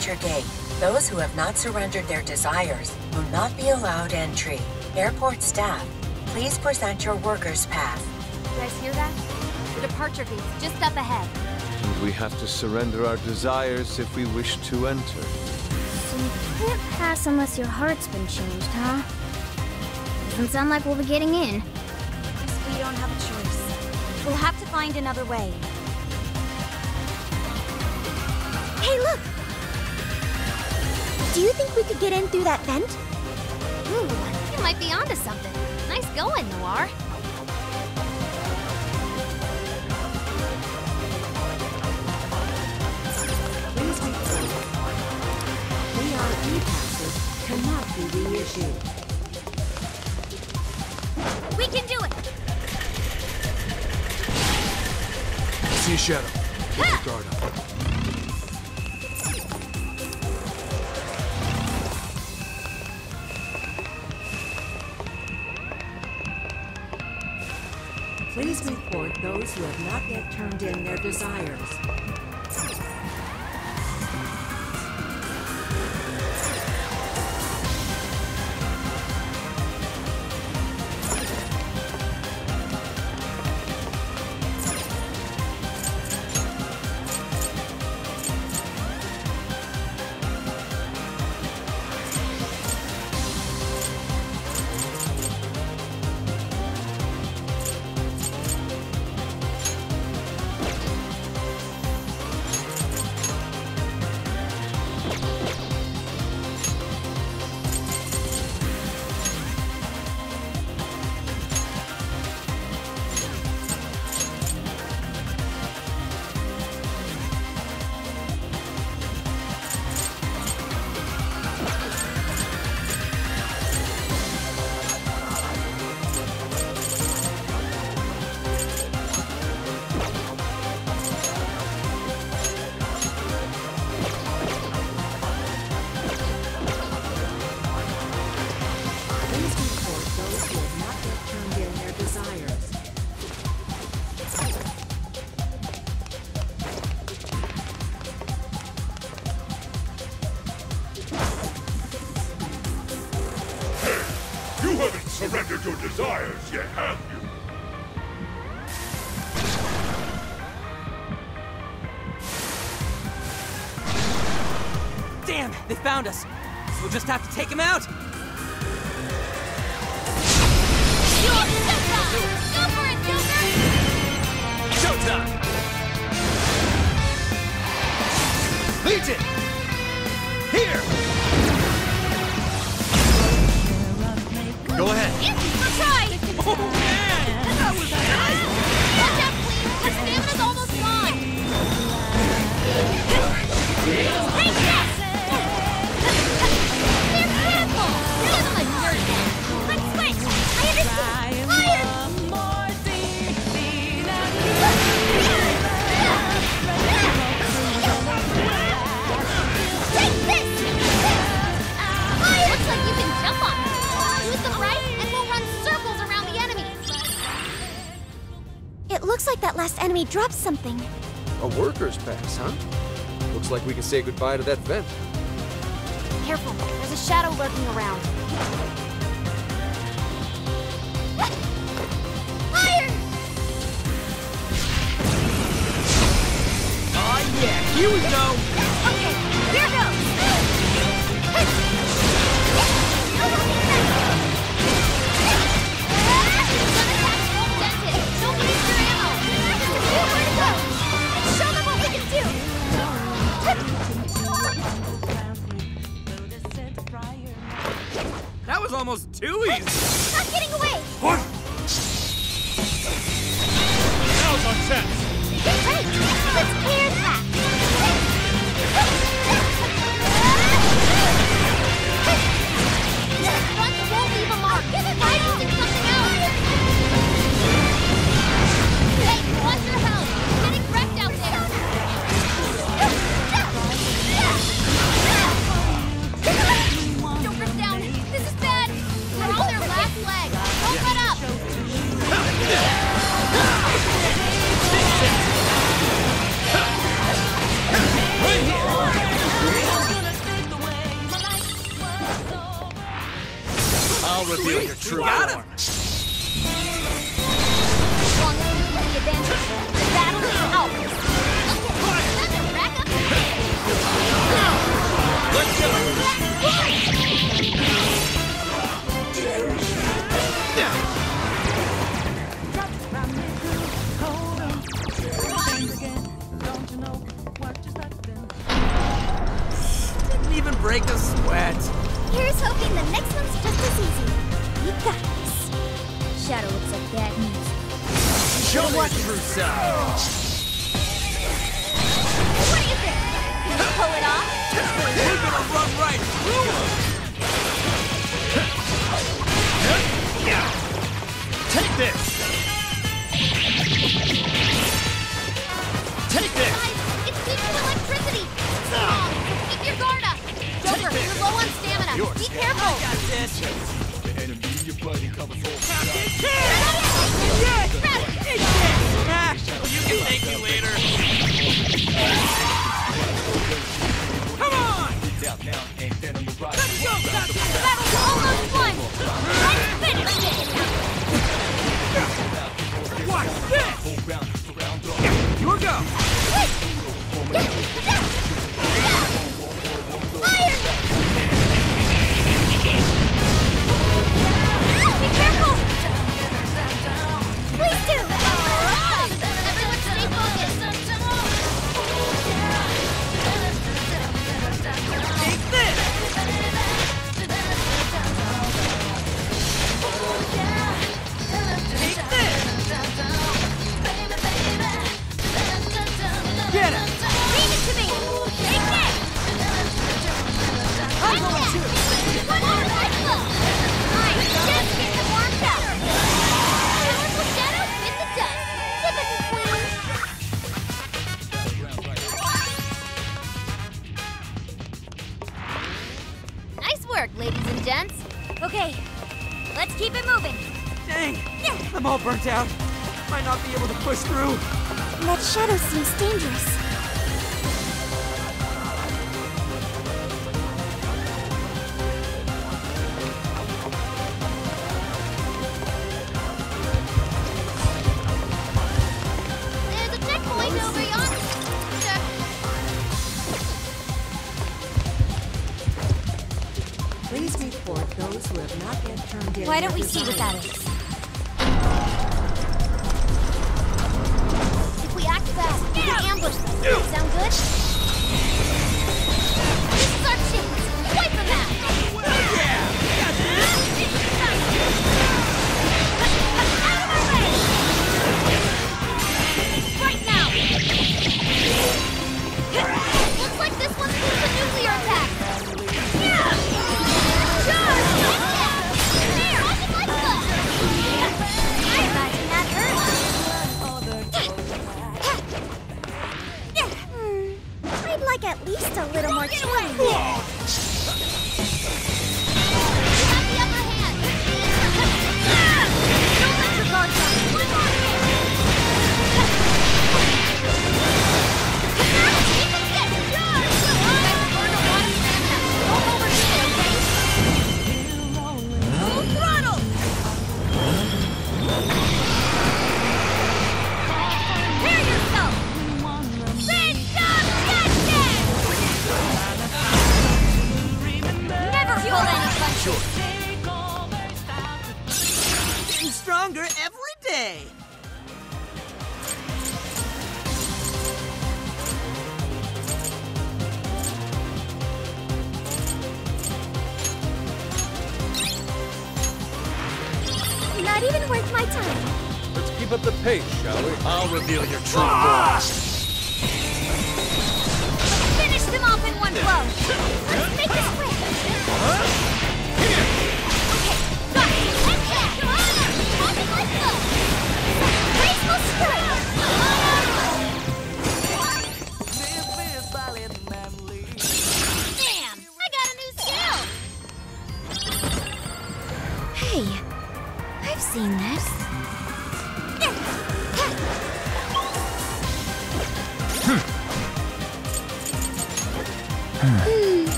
departure gate. Those who have not surrendered their desires will not be allowed entry. Airport staff, please present your workers' pass. You guys hear that? The departure gate's just up ahead. And we have to surrender our desires if we wish to enter. So you can't pass unless your heart's been changed, huh? Doesn't sound like we'll be getting in. Guess we don't have a choice. We'll have to find another way. Do you think we could get in through that vent? Hmm, Ooh, you might be onto something. Nice going, Noir. We just have to take him out! have something. A worker's pass, huh? Looks like we can say goodbye to that vent. Careful, there's a shadow lurking around. Fire! Oh yeah, here we go!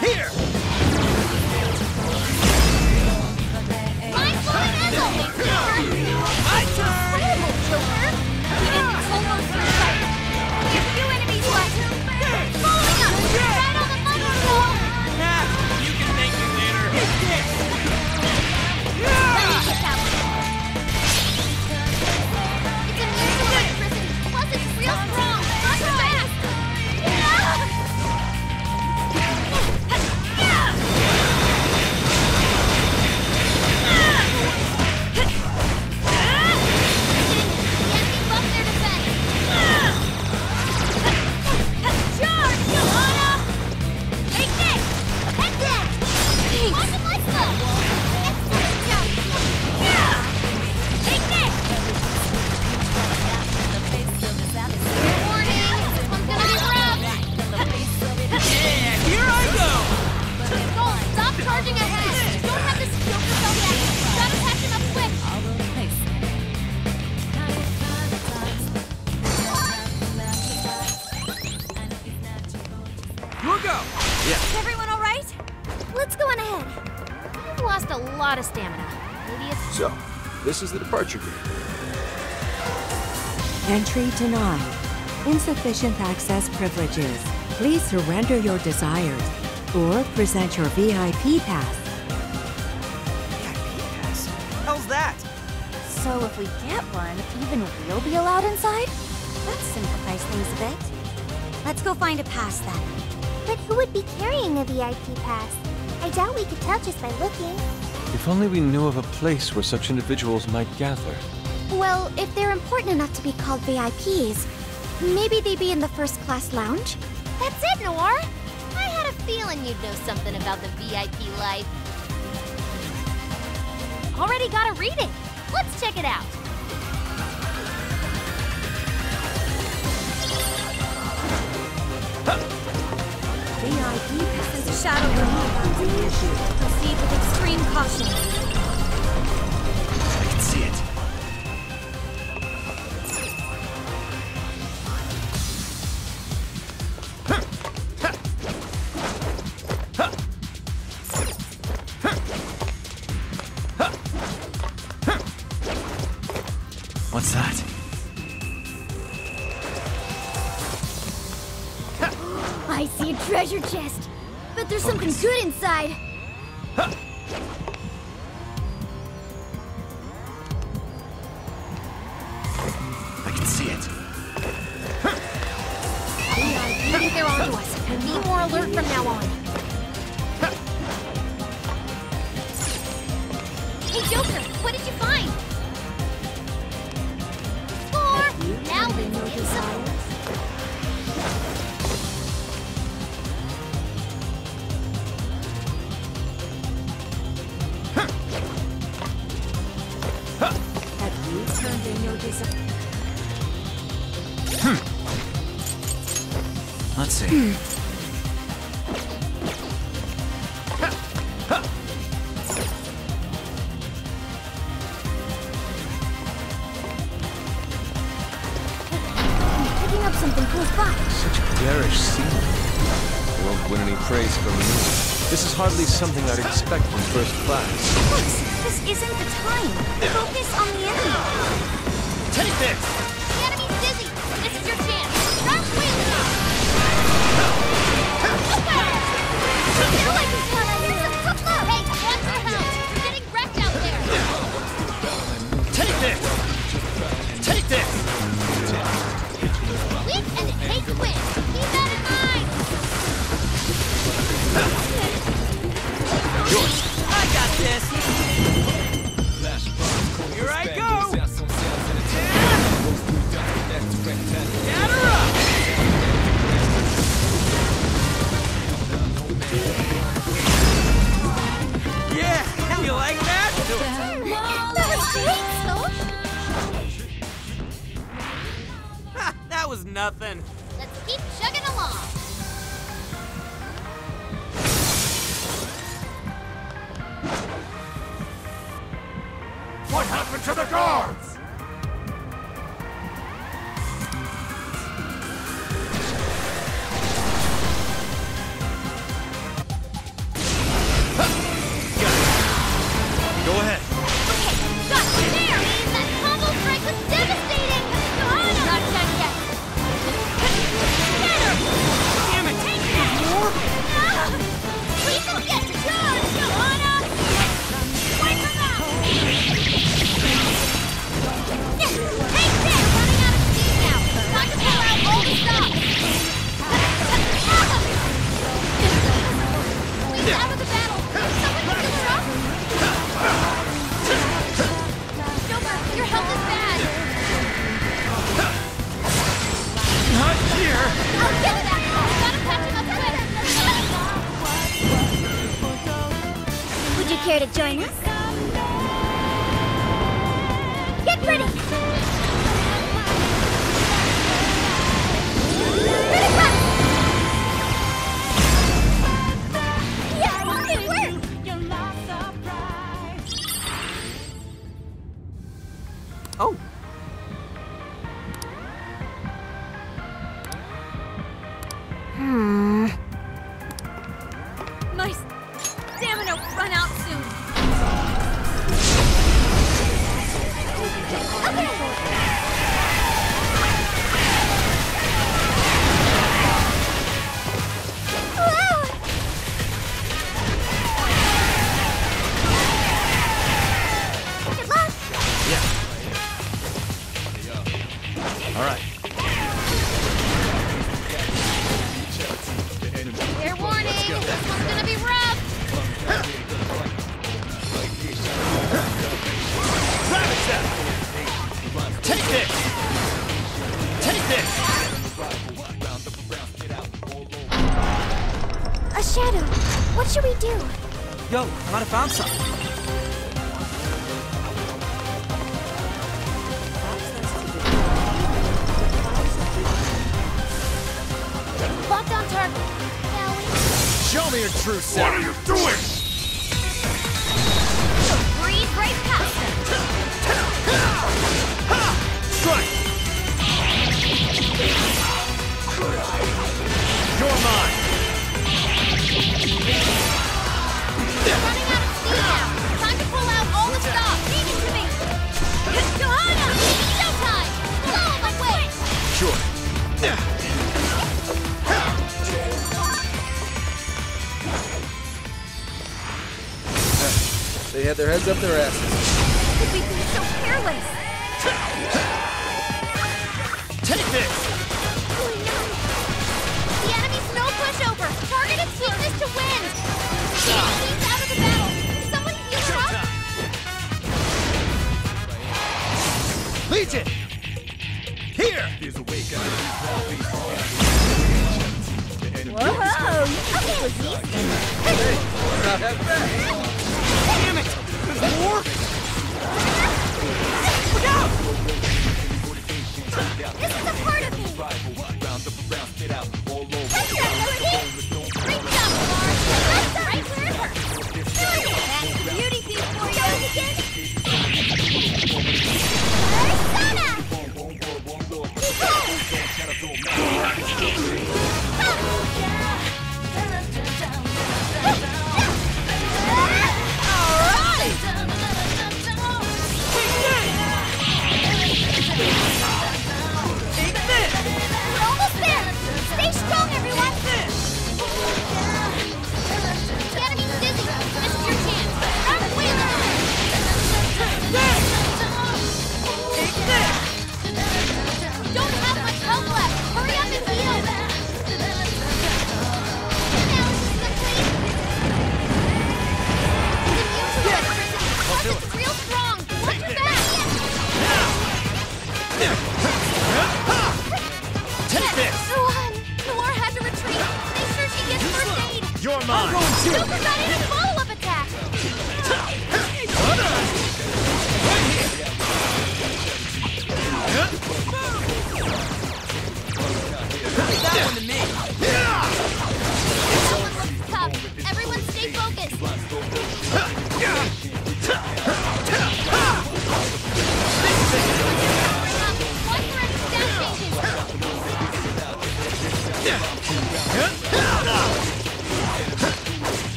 Here! entry denied. Insufficient access privileges. Please surrender your desires or present your VIP pass. VIP pass? How's that? So if we get one, even we'll be allowed inside? That simplifies things a bit. Let's go find a pass then. But who would be carrying a VIP pass? I doubt we could tell just by looking. If only we knew of a place where such individuals might gather. Well, if they're important enough to be called VIPs, maybe they'd be in the first class lounge? That's it, Noir! I had a feeling you'd know something about the VIP life. Already got a reading. Let's check it out. VIP passes Shadow Remover. Proceed with extreme caution. Up their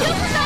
Super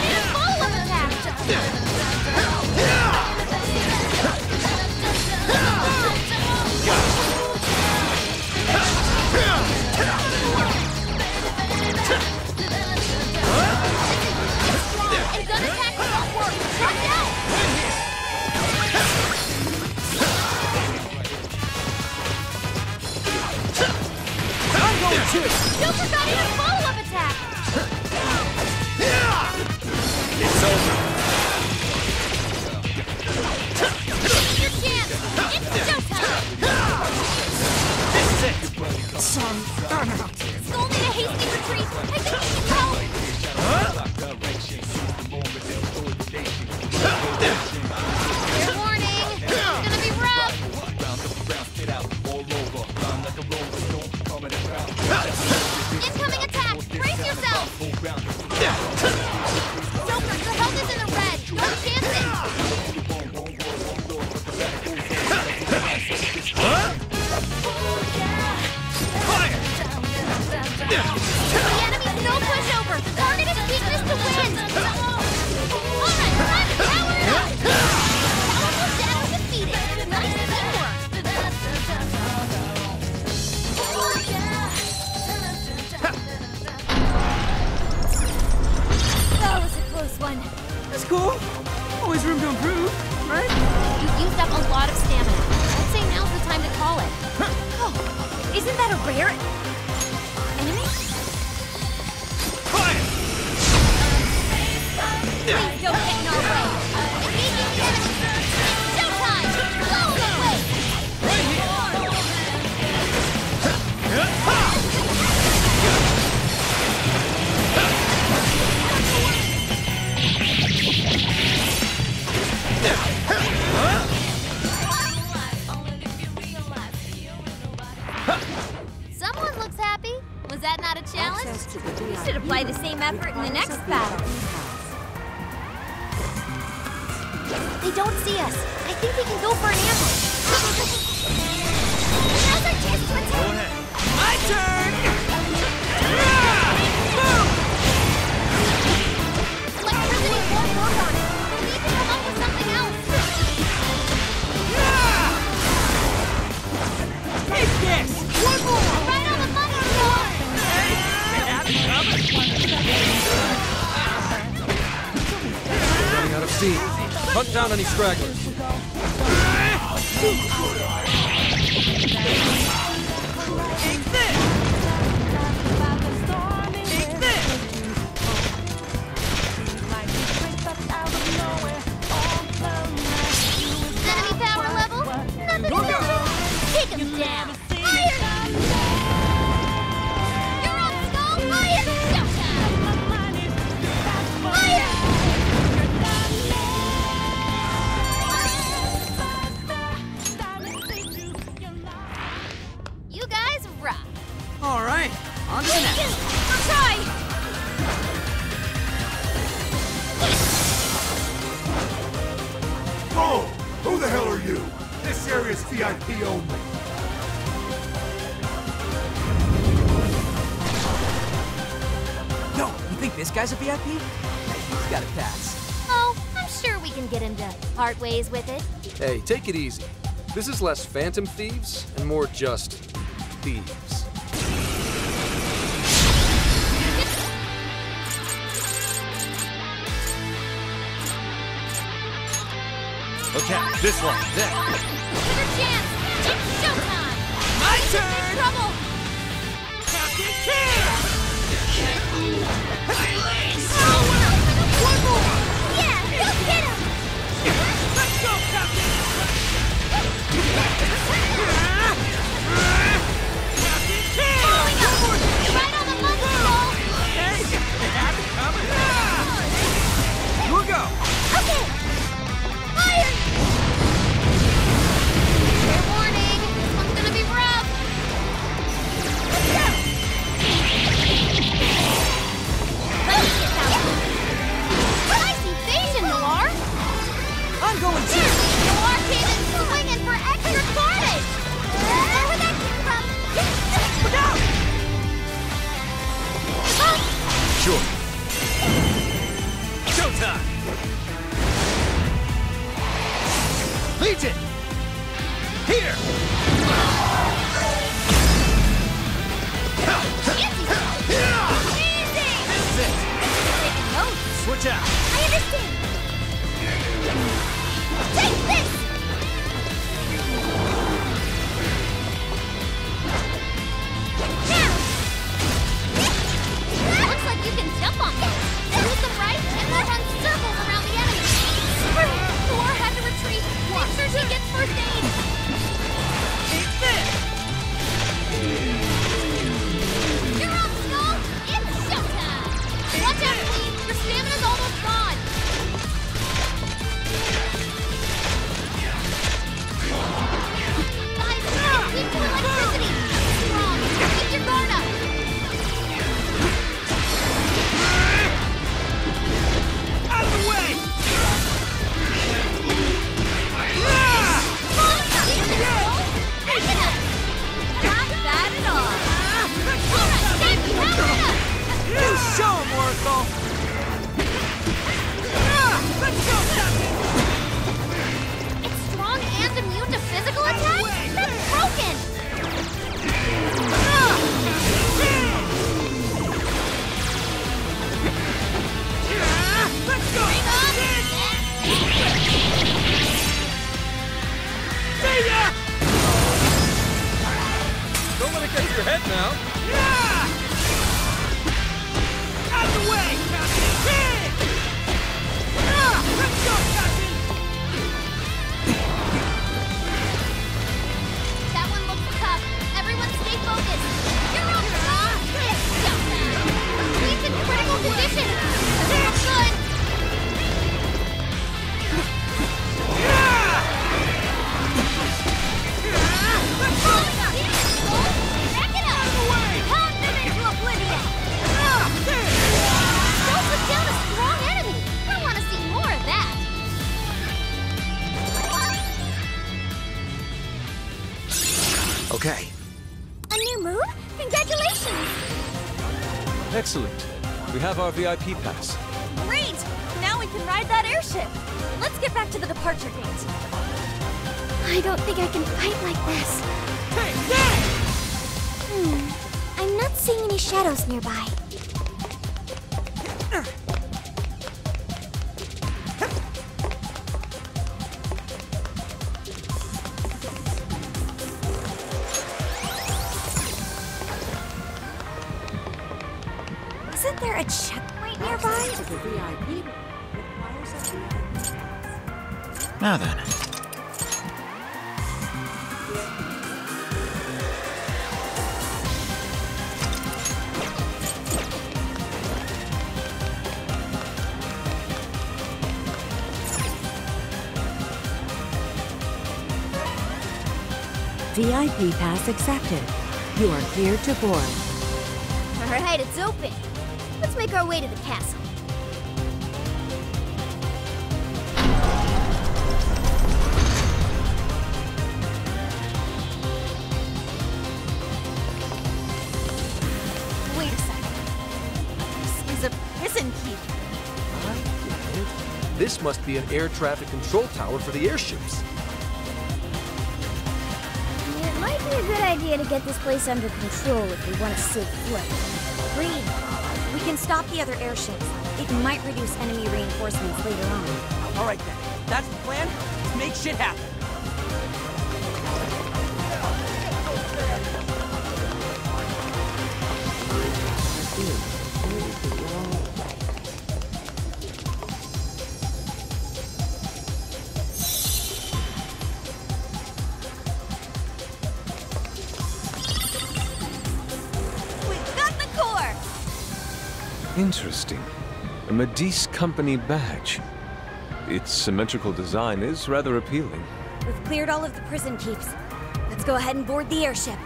take it easy. This is less phantom thieves and more just thieves. Okay, this one, that. Our VIP pass. Great! Now we can ride that airship. Let's get back to the departure gate. I don't think I can fight like this. Hmm. I'm not seeing any shadows nearby. VIP pass accepted. You are cleared to board. Alright, it's open. Let's make our way to the castle. Wait a second. This is a prison keep. This must be an air traffic control tower for the airships. To get this place under control if we want to save flight. Green, we can stop the other airships. It might reduce enemy reinforcements later on. All right then. That's the plan. Let's make shit happen. Madicce Company badge. Its symmetrical design is rather appealing. We've cleared all of the prison keeps. Let's go ahead and board the airship.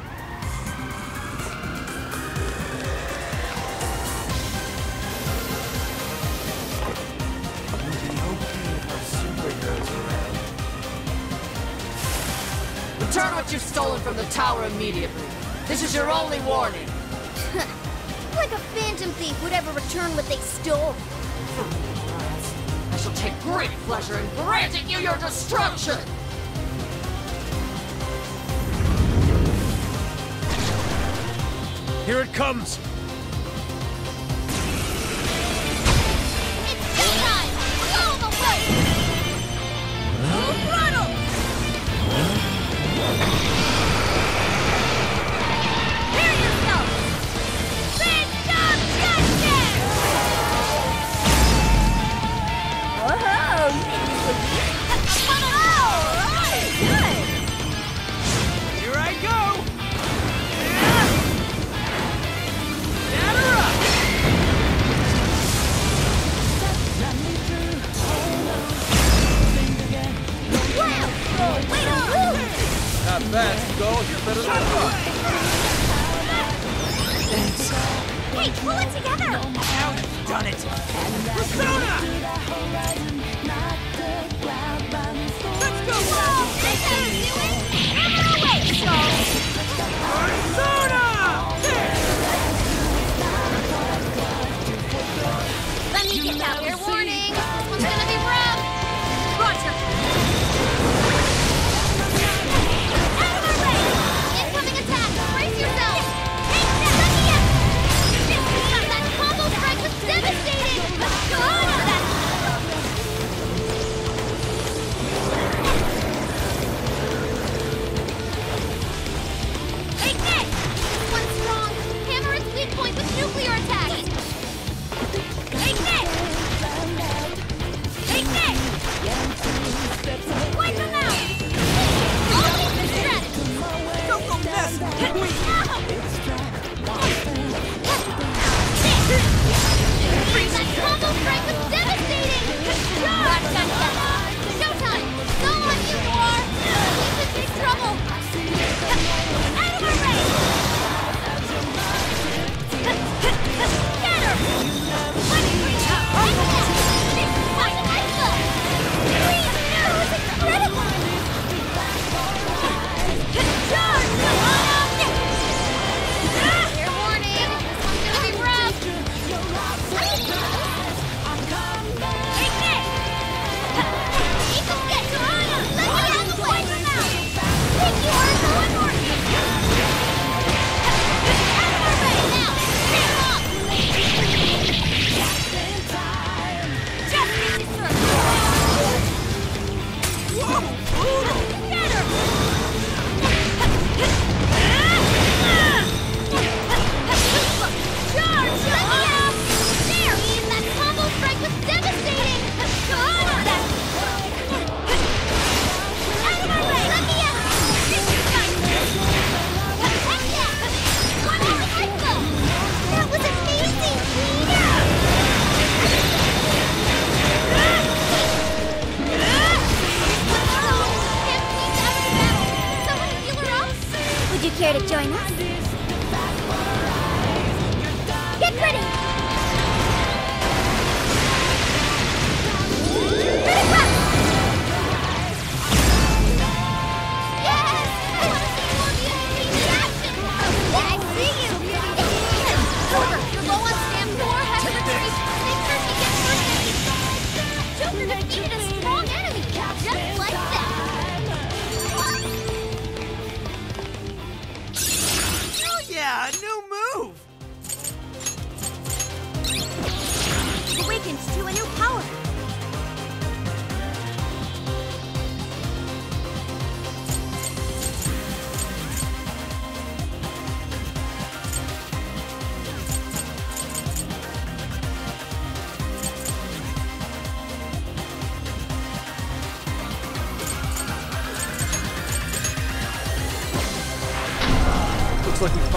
Return what you've stolen from the tower immediately. This is your only warning. like a phantom thief would ever return what they stole. I shall take great pleasure in granting you your destruction! Here it comes!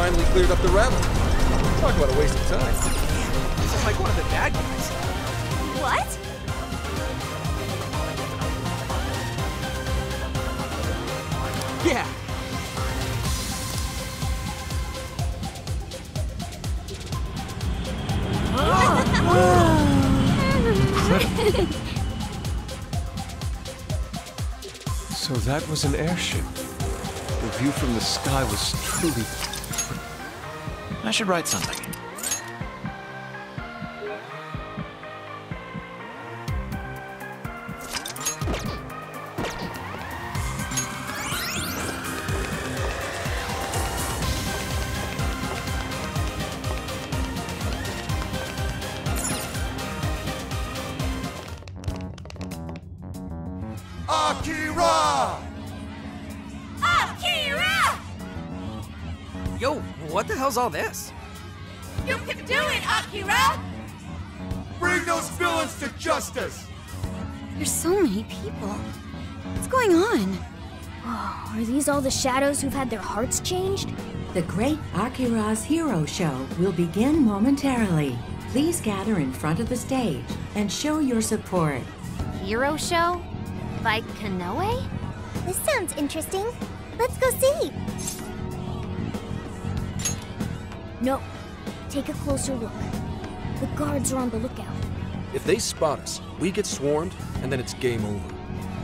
finally cleared up the rebel. Talk about a waste of time. This is like one of the bad guys. What? Yeah. so that was an airship. The view from the sky was truly I should write something. Hell's all this? You can do it, Akira! Bring those villains to justice! There's so many people. What's going on? Oh, are these all the shadows who've had their hearts changed? The Great Akira's Hero Show will begin momentarily. Please gather in front of the stage and show your support. Hero show? By Konoe? This sounds interesting. Let's go see. Take a closer look. The guards are on the lookout. If they spot us, we get swarmed, and then it's game over.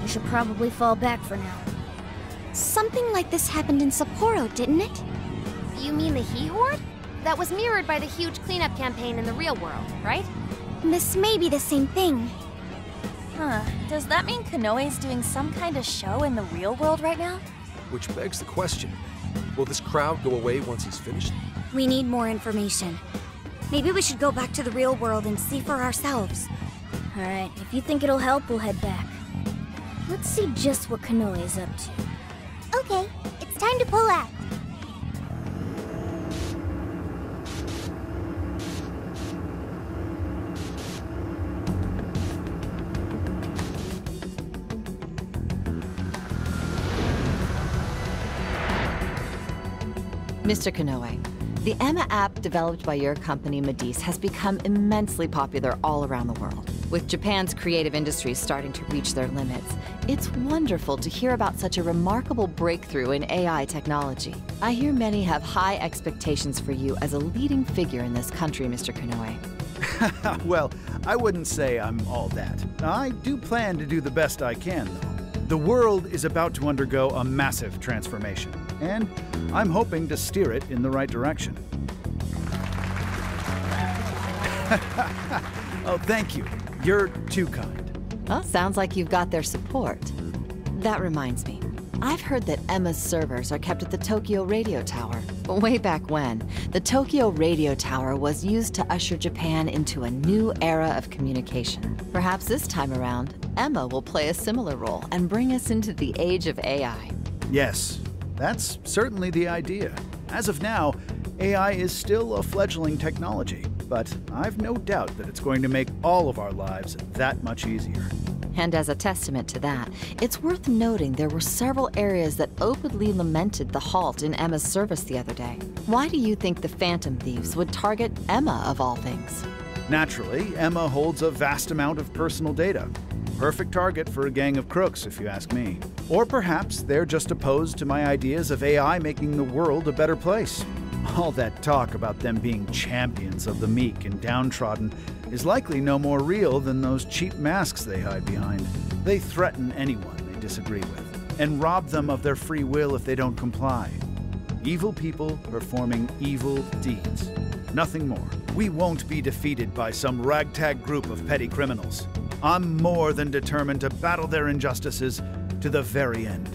We should probably fall back for now. Something like this happened in Sapporo, didn't it? You mean the He Horde? That was mirrored by the huge cleanup campaign in the real world, right? This may be the same thing. Huh. Does that mean Konoe's doing some kind of show in the real world right now? Which begs the question will this crowd go away once he's finished? We need more information. Maybe we should go back to the real world and see for ourselves. Alright, if you think it'll help, we'll head back. Let's see just what Konoe is up to. Okay, it's time to pull out. Mr. Konoe, the Emma app developed by your company Madicce has become immensely popular all around the world. With Japan's creative industries starting to reach their limits, it's wonderful to hear about such a remarkable breakthrough in AI technology. I hear many have high expectations for you as a leading figure in this country, Mr. Konoe. well, I wouldn't say I'm all that. I do plan to do the best I can, though. The world is about to undergo a massive transformation, and I'm hoping to steer it in the right direction. oh, thank you. You're too kind. Well, sounds like you've got their support. That reminds me. I've heard that Emma's servers are kept at the Tokyo Radio Tower. Way back when, the Tokyo Radio Tower was used to usher Japan into a new era of communication. Perhaps this time around, Emma will play a similar role and bring us into the age of AI. Yes, that's certainly the idea. As of now, AI is still a fledgling technology, but I've no doubt that it's going to make all of our lives that much easier. And as a testament to that, it's worth noting there were several areas that openly lamented the halt in Emma's service the other day. Why do you think the Phantom Thieves would target Emma of all things? Naturally, Emma holds a vast amount of personal data. Perfect target for a gang of crooks, if you ask me. Or perhaps they're just opposed to my ideas of AI making the world a better place. All that talk about them being champions of the meek and downtrodden is likely no more real than those cheap masks they hide behind. They threaten anyone they disagree with, and rob them of their free will if they don't comply. Evil people performing evil deeds. Nothing more. We won't be defeated by some ragtag group of petty criminals. I'm more than determined to battle their injustices to the very end.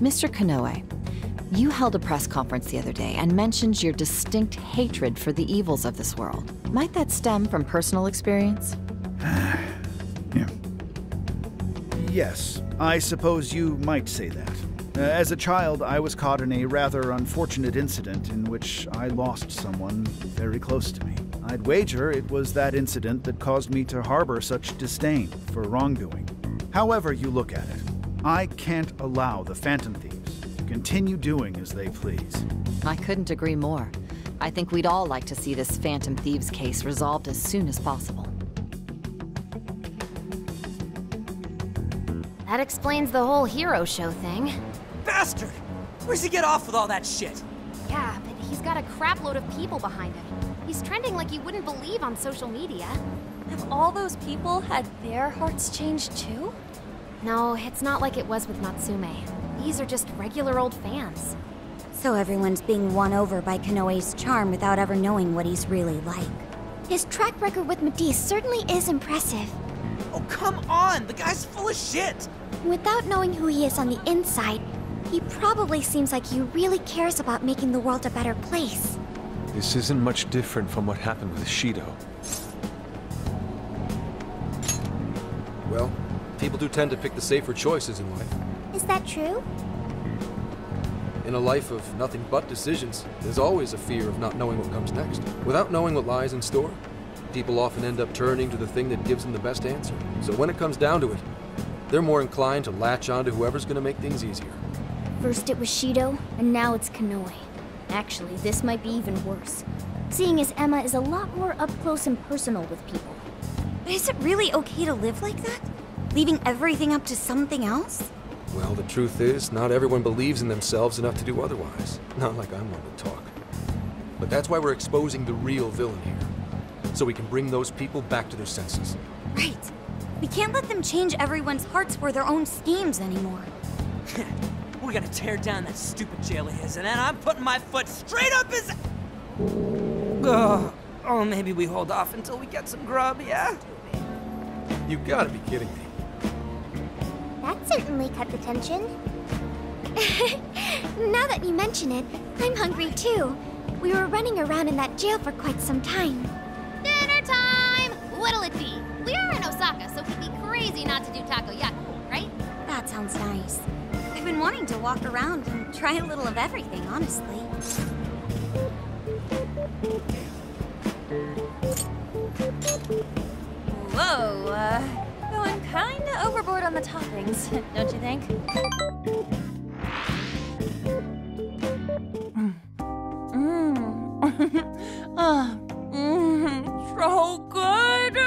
Mr. Konoe, you held a press conference the other day and mentioned your distinct hatred for the evils of this world. Might that stem from personal experience? Yeah. Yes, I suppose you might say that. Uh, As a child, I was caught in a rather unfortunate incident in which I lost someone very close to me. I'd wager it was that incident that caused me to harbor such disdain for wrongdoing. However, you look at it, I can't allow the Phantom Thieves to continue doing as they please. I couldn't agree more. I think we'd all like to see this Phantom Thieves case resolved as soon as possible. That explains the whole hero show thing. Bastard! Where's he get off with all that shit? Yeah, but he's got a crapload of people behind him. He's trending like you wouldn't believe on social media. Have all those people had their hearts changed too? No, it's not like it was with Natsume. These are just regular old fans. So everyone's being won over by Konoe's charm without ever knowing what he's really like. His track record with Madicce certainly is impressive. Oh, come on! The guy's full of shit! Without knowing who he is on the inside, he probably seems like he really cares about making the world a better place. This isn't much different from what happened with Shido. Well, people do tend to pick the safer choices in life. Is that true? In a life of nothing but decisions, there's always a fear of not knowing what comes next. Without knowing what lies in store, people often end up turning to the thing that gives them the best answer. So when it comes down to it, they're more inclined to latch on to whoever's gonna make things easier. First it was Shido, and now it's Konoe. Actually, this might be even worse. Seeing as Emma is a lot more up close and personal with people. But is it really okay to live like that? Leaving everything up to something else? Well, the truth is, not everyone believes in themselves enough to do otherwise. Not like I'm one to talk. But that's why we're exposing the real villain here. So we can bring those people back to their senses. Right. We can't let them change everyone's hearts for their own schemes anymore. We're gonna tear down that stupid jail of his, and then I'm putting my foot straight up his. Ugh. Oh, maybe we hold off until we get some grub, yeah? You gotta be kidding me. That certainly cut the tension. now that you mention it, I'm hungry too. We were running around in that jail for quite some time. Dinner time! What'll it be? We are in Osaka, so it'd be crazy not to do takoyaki, right? That sounds nice. I've been wanting to walk around and try a little of everything, honestly. Whoa, uh, going kinda overboard on the toppings, don't you think? Mmm. Ah, mmm, so good!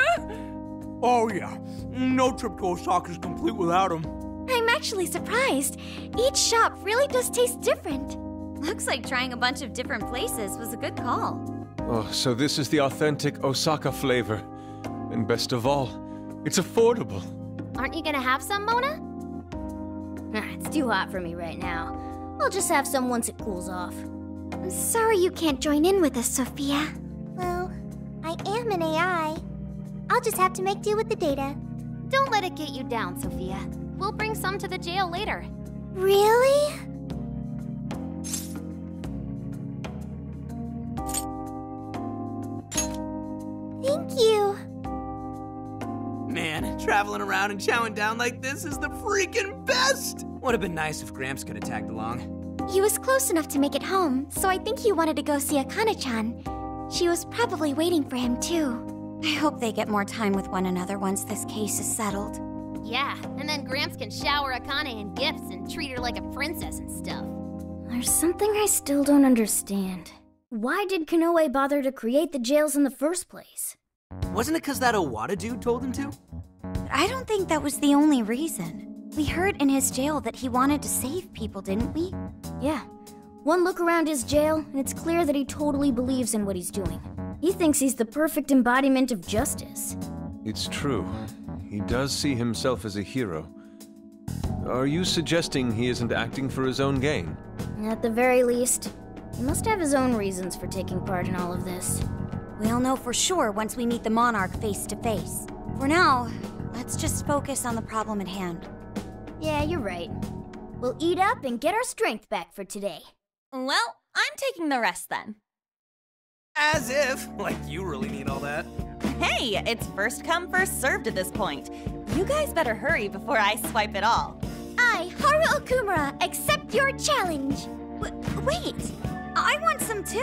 Oh, yeah. No trip to Osaka is complete without him. I'm actually surprised. Each shop really does taste different. Looks like trying a bunch of different places was a good call. Oh, so this is the authentic Osaka flavor. And best of all, it's affordable. Aren't you gonna have some, Mona? Ah, it's too hot for me right now. I'll just have some once it cools off. I'm sorry you can't join in with us, Sophia. Well, I am an AI. I'll just have to make do with the data. Don't let it get you down, Sophia. We'll bring some to the jail later. Really? Thank you. Man, traveling around and chowing down like this is the freaking best! Would have been nice if Gramps could have tagged along. He was close enough to make it home, so I think he wanted to go see Akane-chan. She was probably waiting for him, too. I hope they get more time with one another once this case is settled. Yeah, and then Gramps can shower Akane in gifts and treat her like a princess and stuff. There's something I still don't understand. Why did Konoe bother to create the jails in the first place? Wasn't it because that Owada dude told him to? But I don't think that was the only reason. We heard in his jail that he wanted to save people, didn't we? Yeah. One look around his jail, and it's clear that he totally believes in what he's doing. He thinks he's the perfect embodiment of justice. It's true. He does see himself as a hero. Are you suggesting he isn't acting for his own gain? At the very least, he must have his own reasons for taking part in all of this. We'll know for sure once we meet the Monarch face to face. For now, let's just focus on the problem at hand. Yeah, you're right. We'll eat up and get our strength back for today. Well, I'm taking the rest then. As if! Like you really need all that. Hey, it's first come, first served at this point. You guys better hurry before I swipe it all. I, Haru Okumura, accept your challenge. W wait, I want some too.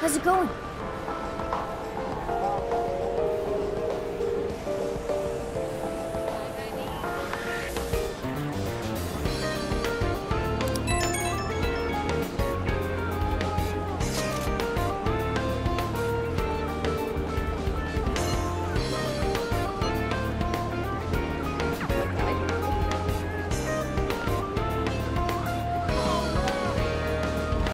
How's it going?